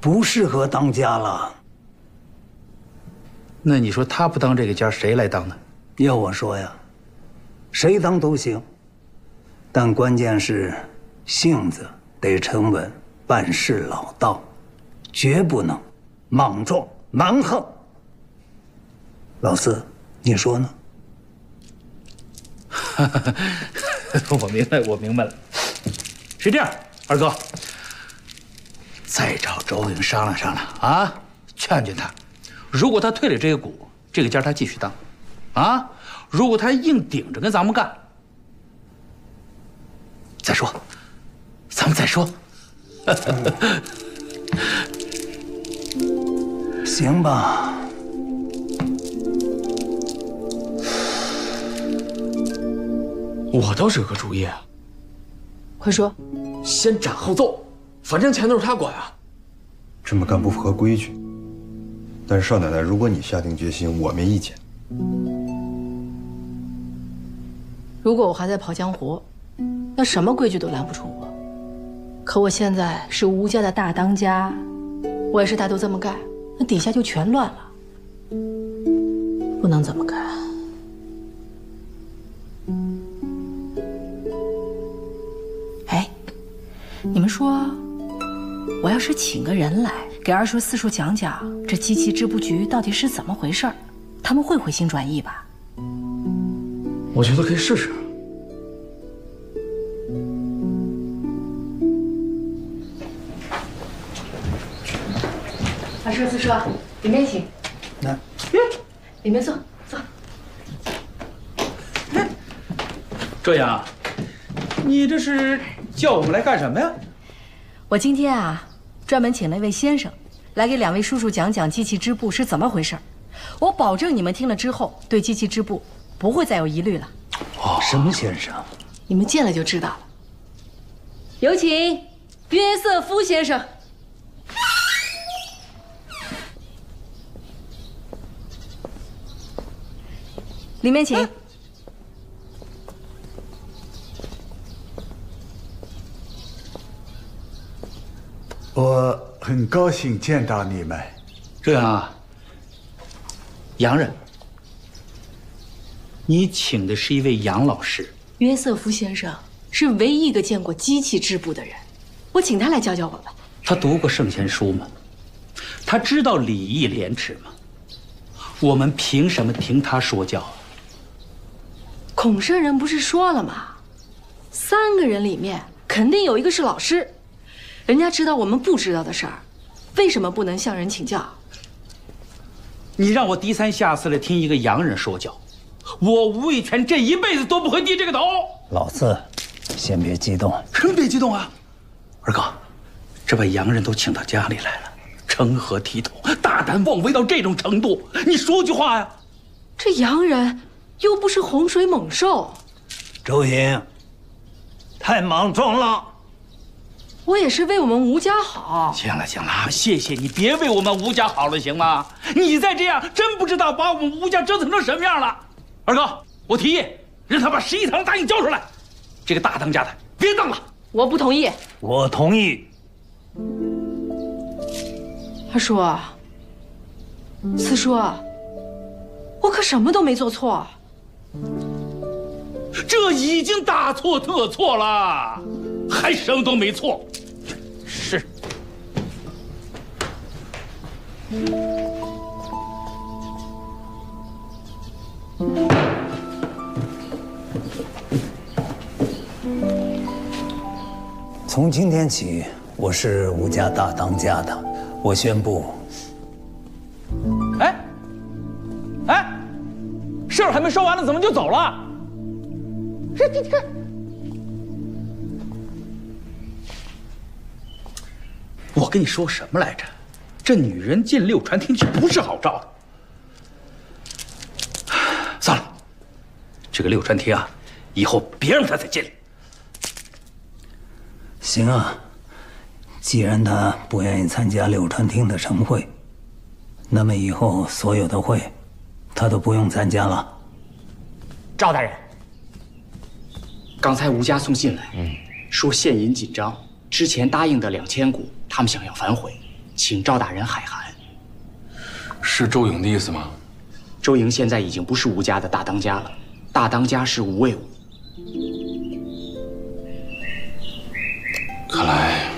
不适合当家了。那你说他不当这个家，谁来当呢？要我说呀，谁当都行，但关键是性子得沉稳，办事老道，绝不能莽撞蛮横。老四，你说呢？我明白，我明白了。是这样，二哥，再找周莹商量商量啊，劝劝他。如果他退了这个股，这个家他继续当，啊，如果他硬顶着跟咱们干，再说，咱们再说。行吧。我倒是有个主意啊，快说。先斩后奏，反正钱都是他管啊。这么干不符合规矩。但是少奶奶，如果你下定决心，我没意见。如果我还在跑江湖，那什么规矩都拦不住我。可我现在是吴家的大当家，我也是大都这么干，那底下就全乱了。不能这么干。你们说，我要是请个人来给二叔四叔讲讲这机器织布局到底是怎么回事儿，他们会回心转意吧？我觉得可以试试。二叔四叔，里面请。来，嗯里面坐坐。周阳，你这是叫我们来干什么呀？我今天啊，专门请了一位先生，来给两位叔叔讲讲机器织布是怎么回事我保证你们听了之后，对机器织布不会再有疑虑了。哦，什么先生？你们见了就知道了。有请约瑟夫先生。里面请。我很高兴见到你们。这样啊，洋人，你请的是一位杨老师。约瑟夫先生是唯一一个见过机器织布的人，我请他来教教我吧。他读过圣贤书吗？他知道礼义廉耻吗？我们凭什么听他说教啊？孔圣人不是说了吗？三个人里面肯定有一个是老师，人家知道我们不知道的事儿，为什么不能向人请教？你让我低三下四的听一个洋人说教，我吴卫全这一辈子都不会低这个头。老四，先别激动。什么别激动啊？二哥，这把洋人都请到家里来了，成何体统？大胆妄为到这种程度，你说句话呀！这洋人又不是洪水猛兽。周莹，太莽撞了。我也是为我们吴家好。行了行了，谢谢你，别为我们吴家好了，行吗？你再这样，真不知道把我们吴家折腾成什么样了。二哥，我提议让他把十一堂答应交出来，这个大当家的别当了。我不同意。我同意。二叔，四叔，我可什么都没做错。这已经大错特错了，还什么都没错。是。从今天起，我是吴家大当家的。我宣布，哎，哎，事儿还没说完呢，怎么就走了？这这这！我跟你说什么来着？这女人进六传厅就不是好兆的。算了，这个六传厅啊，以后别让她再进来。行啊，既然她不愿意参加六传厅的晨会，那么以后所有的会，她都不用参加了。赵大人，刚才吴家送信来，说现银紧张，之前答应的两千股，他们想要反悔，请赵大人海涵。是周颖的意思吗？周莹现在已经不是吴家的大当家了，大当家是吴卫武。看来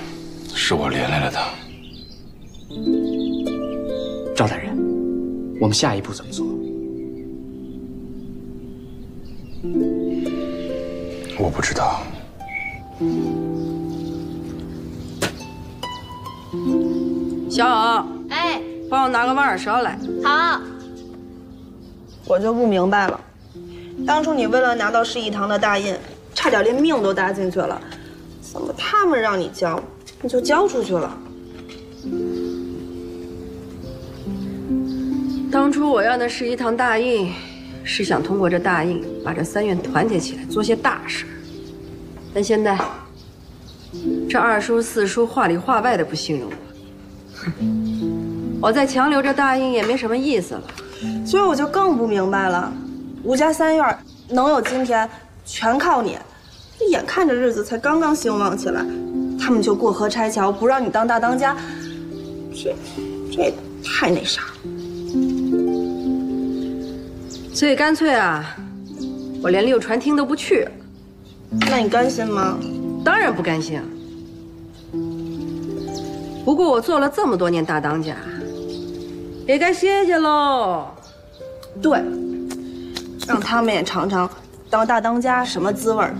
是我连累了他。赵大人，我们下一步怎么做？我不知道。小欧，哎，帮我拿个挖耳勺来。好。我就不明白了，当初你为了拿到市一堂的大印，差点连命都搭进去了，怎么他们让你交，你就交出去了？当初我要那市一堂大印，是想通过这大印把这三院团结起来，做些大事。但现在，这二叔四叔话里话外的不信任我，哼，我再强留着大印也没什么意思了。所以我就更不明白了，吴家三院能有今天，全靠你。眼看着日子才刚刚兴旺起来，他们就过河拆桥，不让你当大当家，这这太那啥了。所以干脆啊，我连六传厅都不去了。那你甘心吗？当然不甘心啊。不过我做了这么多年大当家，也该歇歇喽。对，让他们也尝尝当大当家什么滋味儿。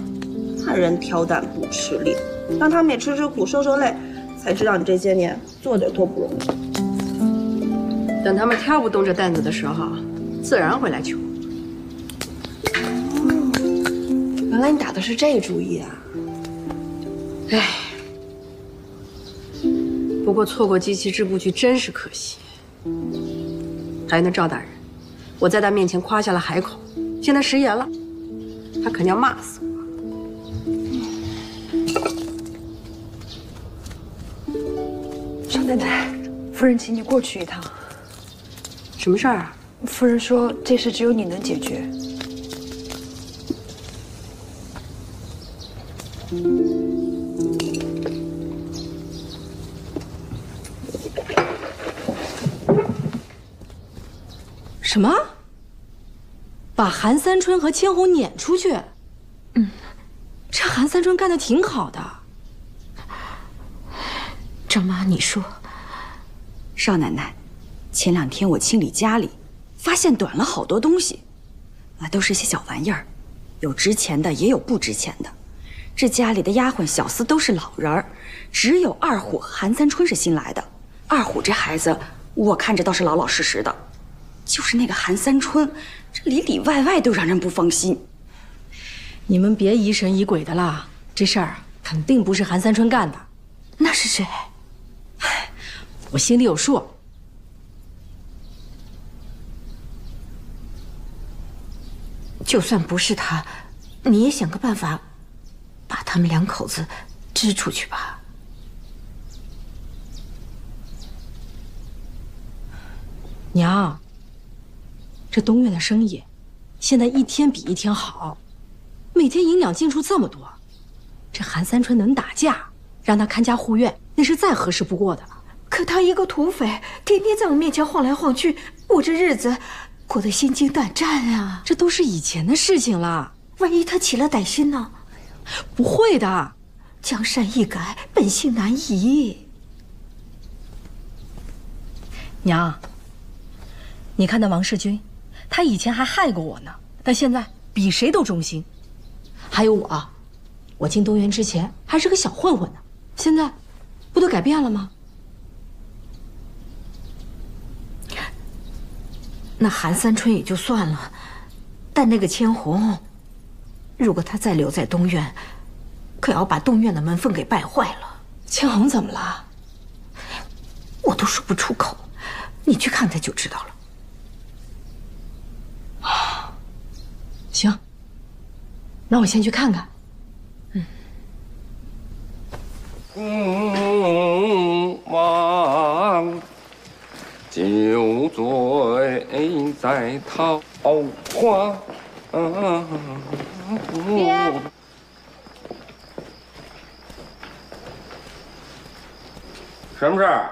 看人挑担不吃力，让他们也吃吃苦、受受累，才知道你这些年做的有多不容易。等他们挑不动这担子的时候，自然会来求。原来你打的是这主意啊！唉，不过错过机器织布局真是可惜。还有那赵大人，我在他面前夸下了海口，现在食言了，他肯定要骂死我。少奶奶，夫人请你过去一趟。什么事儿啊？夫人说这事只有你能解决。什么？把韩三春和千红撵出去？嗯，这韩三春干的挺好的。张妈，你说，少奶奶，前两天我清理家里，发现短了好多东西，啊，都是些小玩意儿，有值钱的，也有不值钱的。这家里的丫鬟小厮都是老人儿，只有二虎和韩三春是新来的。二虎这孩子，我看着倒是老老实实的，就是那个韩三春，这里里外外都让人不放心。你们别疑神疑鬼的啦，这事儿肯定不是韩三春干的。那是谁？我心里有数。就算不是他，你也想个办法，把他们两口子支出去吧。娘，这东院的生意现在一天比一天好，每天银两进出这么多，这韩三春能打架，让他看家护院，那是再合适不过的了。可他一个土匪，天天在我面前晃来晃去，我这日子过得心惊胆战啊！这都是以前的事情了，万一他起了歹心呢？不会的，江山易改，本性难移。娘，你看那王世军，他以前还害过我呢，但现在比谁都忠心。还有我，我进东园之前还是个小混混呢，现在不都改变了吗？那韩三春也就算了，但那个千红，如果她再留在东院，可要把东院的门缝给败坏了。千红怎么了？我都说不出口，你去看看就知道了。行，那我先去看看。嗯，望酒醉在桃花。爹，什么事儿？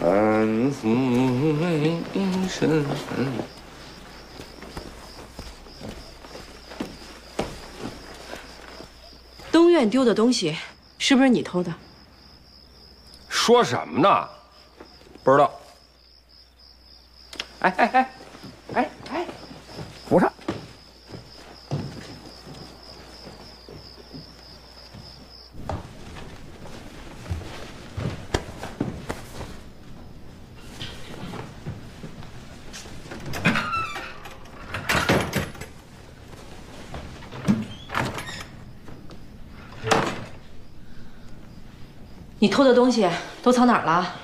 安抚为身。东院丢的东西是不是你偷的？说什么呢？不知道。哎哎哎，哎哎，扶上。你偷的东西都藏哪儿了？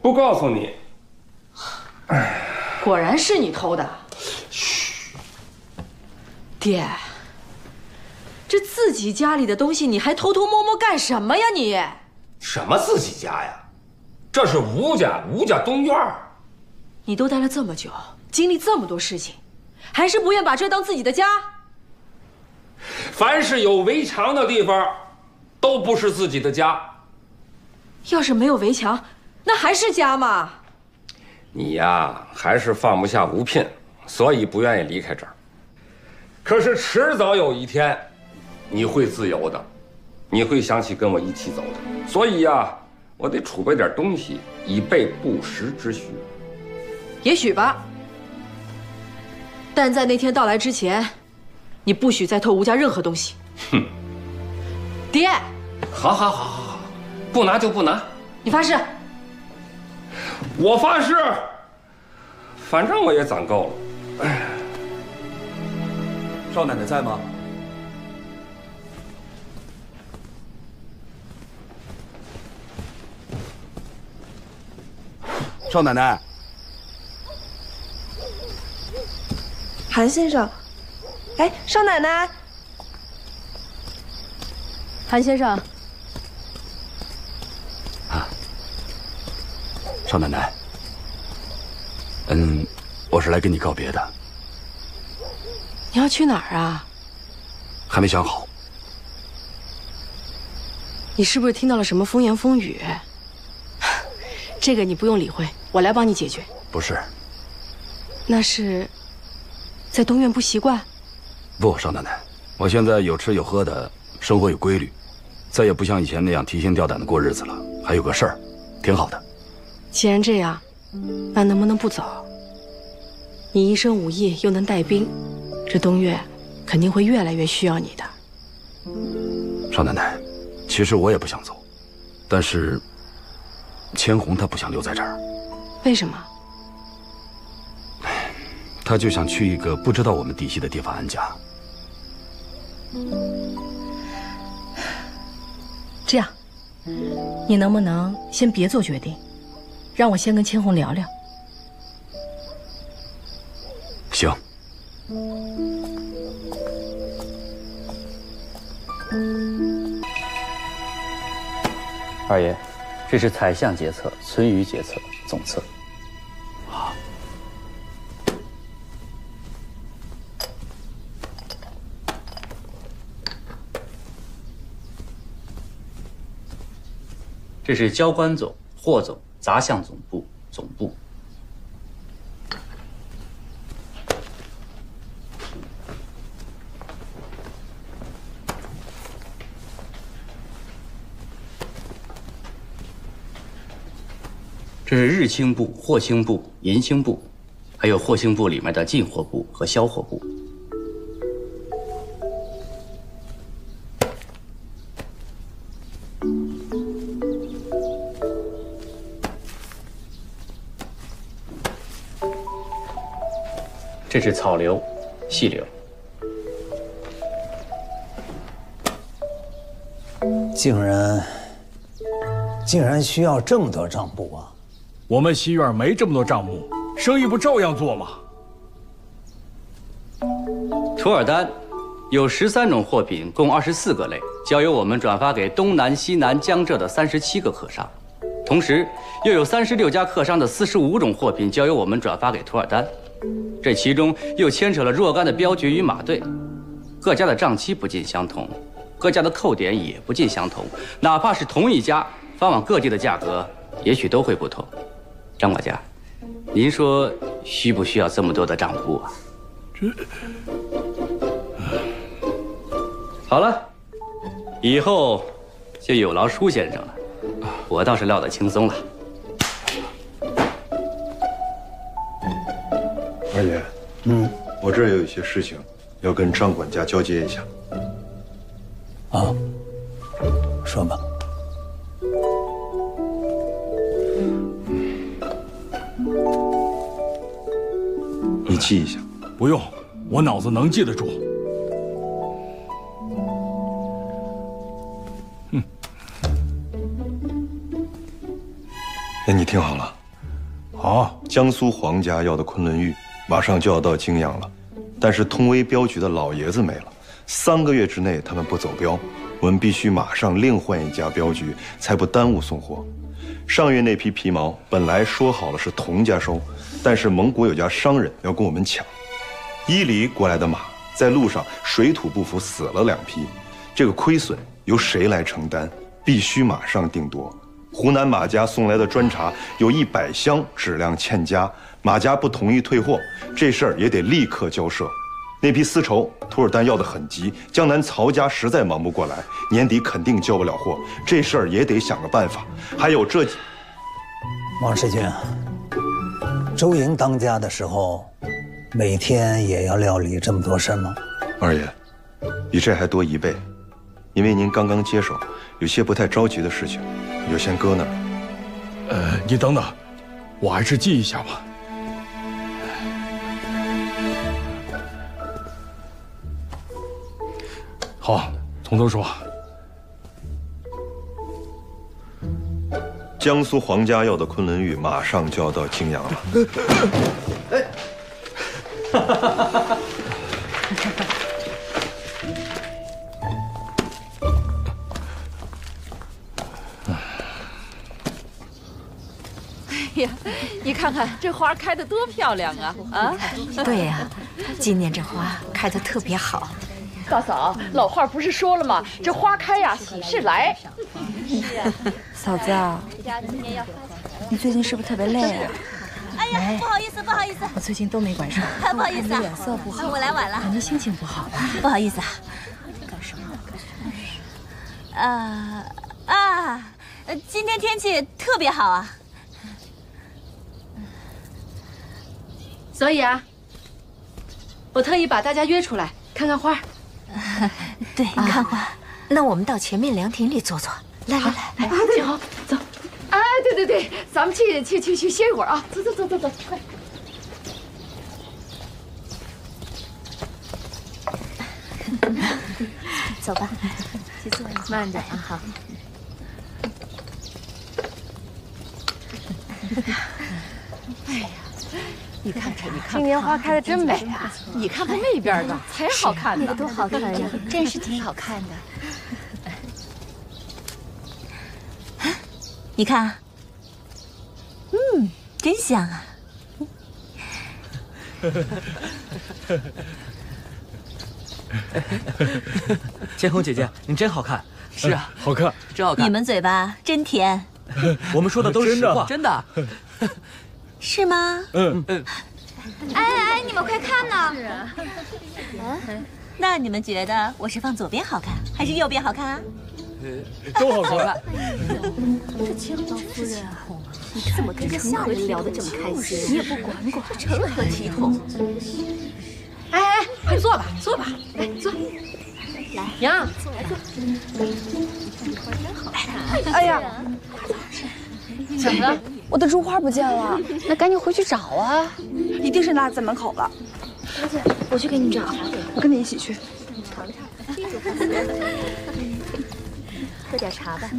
不告诉你。果然是你偷的。嘘，爹，这自己家里的东西你还偷偷摸摸干什么呀你？什么自己家呀？这是吴家，吴家东院。你都待了这么久，经历这么多事情，还是不愿把这当自己的家？凡是有围墙的地方，都不是自己的家。要是没有围墙，那还是家吗？你呀，还是放不下吴聘，所以不愿意离开这儿。可是迟早有一天，你会自由的，你会想起跟我一起走的。所以呀，我得储备点东西，以备不时之需。也许吧，但在那天到来之前，你不许再偷吴家任何东西。哼，爹，好好好好好，不拿就不拿。你发誓。我发誓，反正我也攒够了。哎，少奶奶在吗？少奶奶，韩先生，哎，少奶奶，韩先生。少奶奶，嗯，我是来跟你告别的。你要去哪儿啊？还没想好。你是不是听到了什么风言风语？这个你不用理会，我来帮你解决。不是。那是在东院不习惯？不，少奶奶，我现在有吃有喝的，生活有规律，再也不像以前那样提心吊胆的过日子了。还有个事儿，挺好的。既然这样，那能不能不走？你一身武艺又能带兵，这东岳肯定会越来越需要你的。少奶奶，其实我也不想走，但是千红她不想留在这儿。为什么？她就想去一个不知道我们底细的地方安家。这样，你能不能先别做决定？让我先跟千红聊聊。行。二爷，这是彩相决策、存余决策总策。好。这是交官总、霍总。杂项总部总部，这是日清部、货清部、银星部，还有货星部里面的进货部和销货部。这是草流、细流。竟然竟然需要这么多账簿啊！我们西院没这么多账目，生意不照样做吗？土尔丹有十三种货品，共二十四个类，交由我们转发给东南、西南、江浙的三十七个客商。同时，又有三十六家客商的四十五种货品交由我们转发给土尔丹。这其中又牵扯了若干的镖局与马队，各家的账期不尽相同，各家的扣点也不尽相同，哪怕是同一家发往各地的价格，也许都会不同。张管家，您说需不需要这么多的账簿啊？这好了，以后就有劳舒先生了，我倒是料得轻松了。二爷，嗯，我这儿有一些事情要跟张管家交接一下。啊，说吧。你记一下。不用，我脑子能记得住。那你听好了，好，江苏皇家要的昆仑玉马上就要到泾阳了，但是通威镖局的老爷子没了，三个月之内他们不走镖，我们必须马上另换一家镖局，才不耽误送货。上月那批皮毛本来说好了是童家收，但是蒙古有家商人要跟我们抢，伊犁过来的马在路上水土不服死了两匹，这个亏损由谁来承担？必须马上定夺。湖南马家送来的砖茶有一百箱质量欠佳，马家不同意退货，这事儿也得立刻交涉。那批丝绸，土尔丹要的很急，江南曹家实在忙不过来，年底肯定交不了货，这事儿也得想个办法。还有这，王世军，周莹当家的时候，每天也要料理这么多事吗？二爷，比这还多一倍，因为您刚刚接手，有些不太着急的事情，你就先搁那儿。呃，你等等，我还是记一下吧。好，从头说。江苏皇家要的昆仑玉马上就要到泾阳了。哎呀，你看看这花开的多漂亮啊！啊，对呀，今年这花开的特别好。大嫂，老话不是说了吗？这花开呀，喜事来。嫂子啊，你最近是不是特别累啊？哎呀，不好意思，不好意思，我最近都没管上，不好意思啊，脸色不好，我来晚了，感觉心情不好吧。不好意思啊。干什么？啊啊，今天天气特别好啊。所以啊，我特意把大家约出来看看花。对，看花。那我们到前面凉亭里坐坐。来来来来，挺好，走。哎，对对对，咱们去去去去歇一会儿啊！走走走走走，快。走吧，去坐。慢点啊，好。哎呀，你看看，你看，今年花开的真美啊！你看看那边 的，才好看呢。那个多好看呀，真是挺好看的。你看，嗯，真香啊！千红姐姐，你真好看。是啊，好看，真好看。你们嘴巴真甜。我们说的都是实话，真的。是吗？嗯嗯。哎哎，你们快看呐！是啊。那你们觉得我是放左边好看，还是右边好看啊？都好看。这千豪夫人啊，你怎么跟下人聊得这么开心？你也不管管，成何体统？哎哎，快坐吧，坐吧，来坐。来，娘，坐来坐。哎呀，怎么了？我的珠花不见了，那赶紧回去找啊！一定是落在门口了。小姐我去给你找，我跟你一起去。尝尝，喝点茶吧。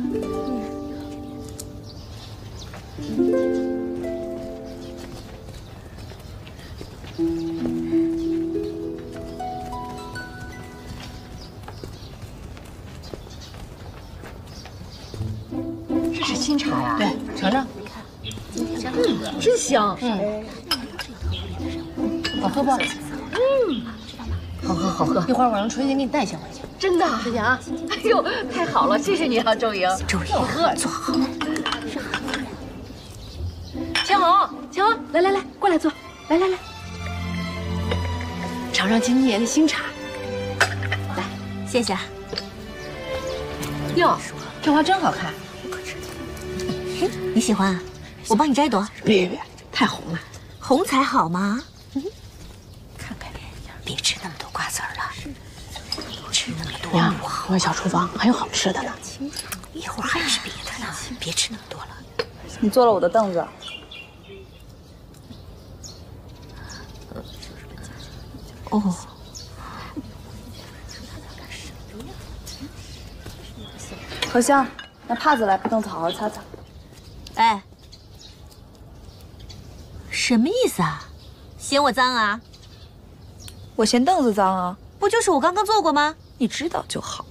这是新茶呀？对，尝尝。嗯，真香。嗯，好喝不？嗯，好喝好喝。一会儿我让春姐给你带一些回去。真的？春姐啊，哎呦，太好了，谢谢你啊，周莹。周莹，喝，坐好。千红，千红，来来来，过来坐。来来来，尝尝今年的新茶。来，谢谢。哟，这花真好看。你喜欢啊？我帮你摘一朵。别别别，太红了。红才好吗？看看，别吃那么多瓜子了，吃那么多娘不好。我小厨房还有好吃的呢。一会儿还有是别的呢，别吃那么多了。你坐了我的凳子。哦。何香，拿帕子来，把凳子好好擦擦。哎，什么意思啊？嫌我脏啊？我嫌凳子脏啊？不就是我刚刚坐过吗？你知道就好。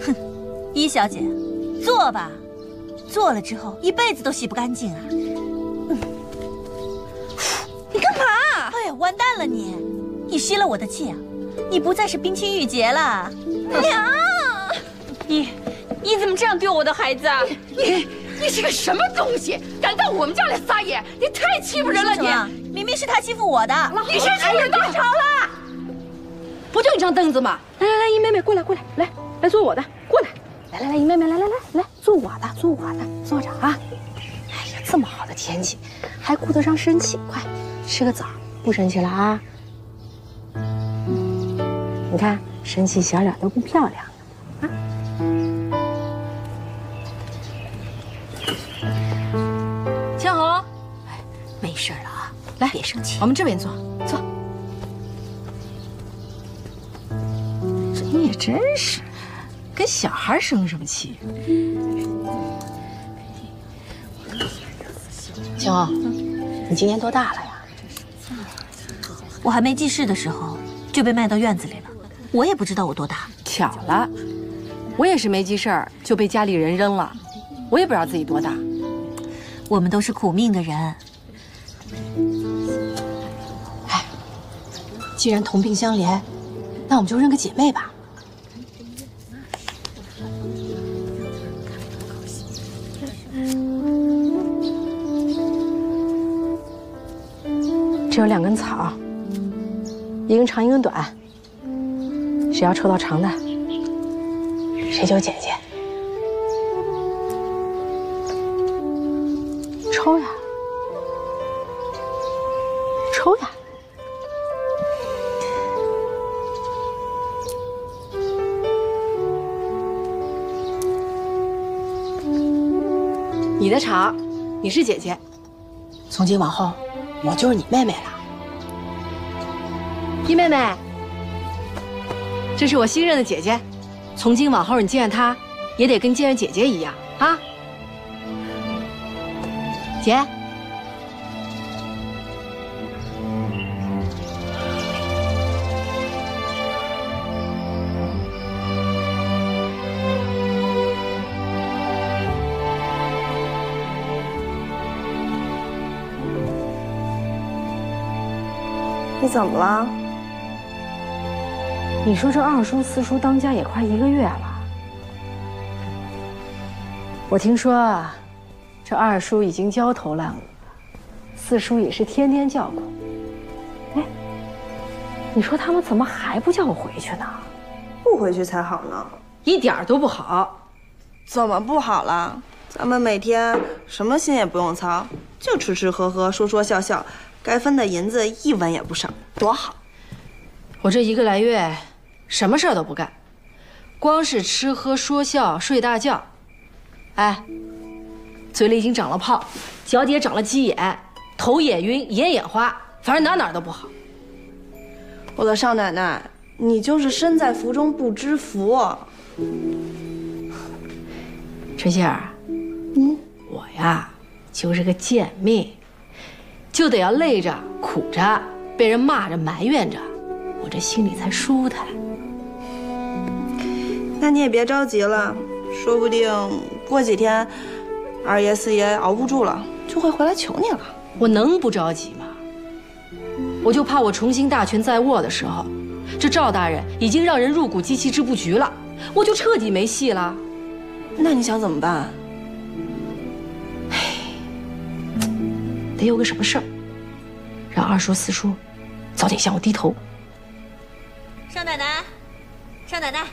哼，一小姐，坐吧。坐了之后一辈子都洗不干净啊！你干嘛？哎呀，完蛋了你！你吸了我的气啊！你不再是冰清玉洁了。娘，你你怎么这样对我的孩子啊？你你是个什么东西？敢到我们家来撒野？你太欺负人了！你明明是他欺负我的，你是出人多少了？不就一张凳子吗？来来来，姨妹妹过来过来，来来坐我的，过来。来来来，姨妹妹来来来来坐我的，坐我的，坐着啊！哎呀，这么好的天气，还顾得上生气？快吃个枣，不生气了啊！你看，生气小脸都不漂亮来，别生气。我们这边坐，坐。你也真是。跟小孩生什么气？青红，你今年多大了呀？我还没记事的时候就被卖到院子里了，我也不知道我多大。巧了，我也是没记事儿就被家里人扔了，我也不知道自己多大。我们都是苦命的人。既然同病相怜，那我们就认个姐妹吧。这有两根草，一根长一根短。谁要抽到长的，谁就姐姐。你是姐姐。从今往后。我就是你妹妹了，一妹妹，这是我新认的姐姐。从今往后，你见她也得跟见着姐姐一样啊，姐。你怎么了？你说这二叔、四叔当家也快一个月了，我听说啊这二叔已经焦头烂额了，四叔也是天天叫苦。哎，你说他们怎么还不叫我回去呢？不回去才好呢，一点都不好。怎么不好了？咱们每天什么心也不用操，就吃吃喝喝，说说笑笑。该分的银子一文也不少，多好！我这一个来月，什么事儿都不干，光是吃喝说笑睡大觉。哎，嘴里已经长了泡，脚底也长了鸡眼，头也晕，眼也花，反正哪哪都不好。我的少奶奶，你就是身在福中不知福。春杏儿，嗯，我呀就是个贱命，就得要累着、苦着，被人骂着、埋怨着，我这心里才舒坦。那你也别着急了，说不定过几天，二爷四爷熬不住了，就会回来求你了。我能不着急吗？我就怕我重新大权在握的时候，这赵大人已经让人入股机器织布局了，我就彻底没戏了。那你想怎么办？得有个什么事儿，让二叔四叔早点向我低头。少奶奶，少奶奶。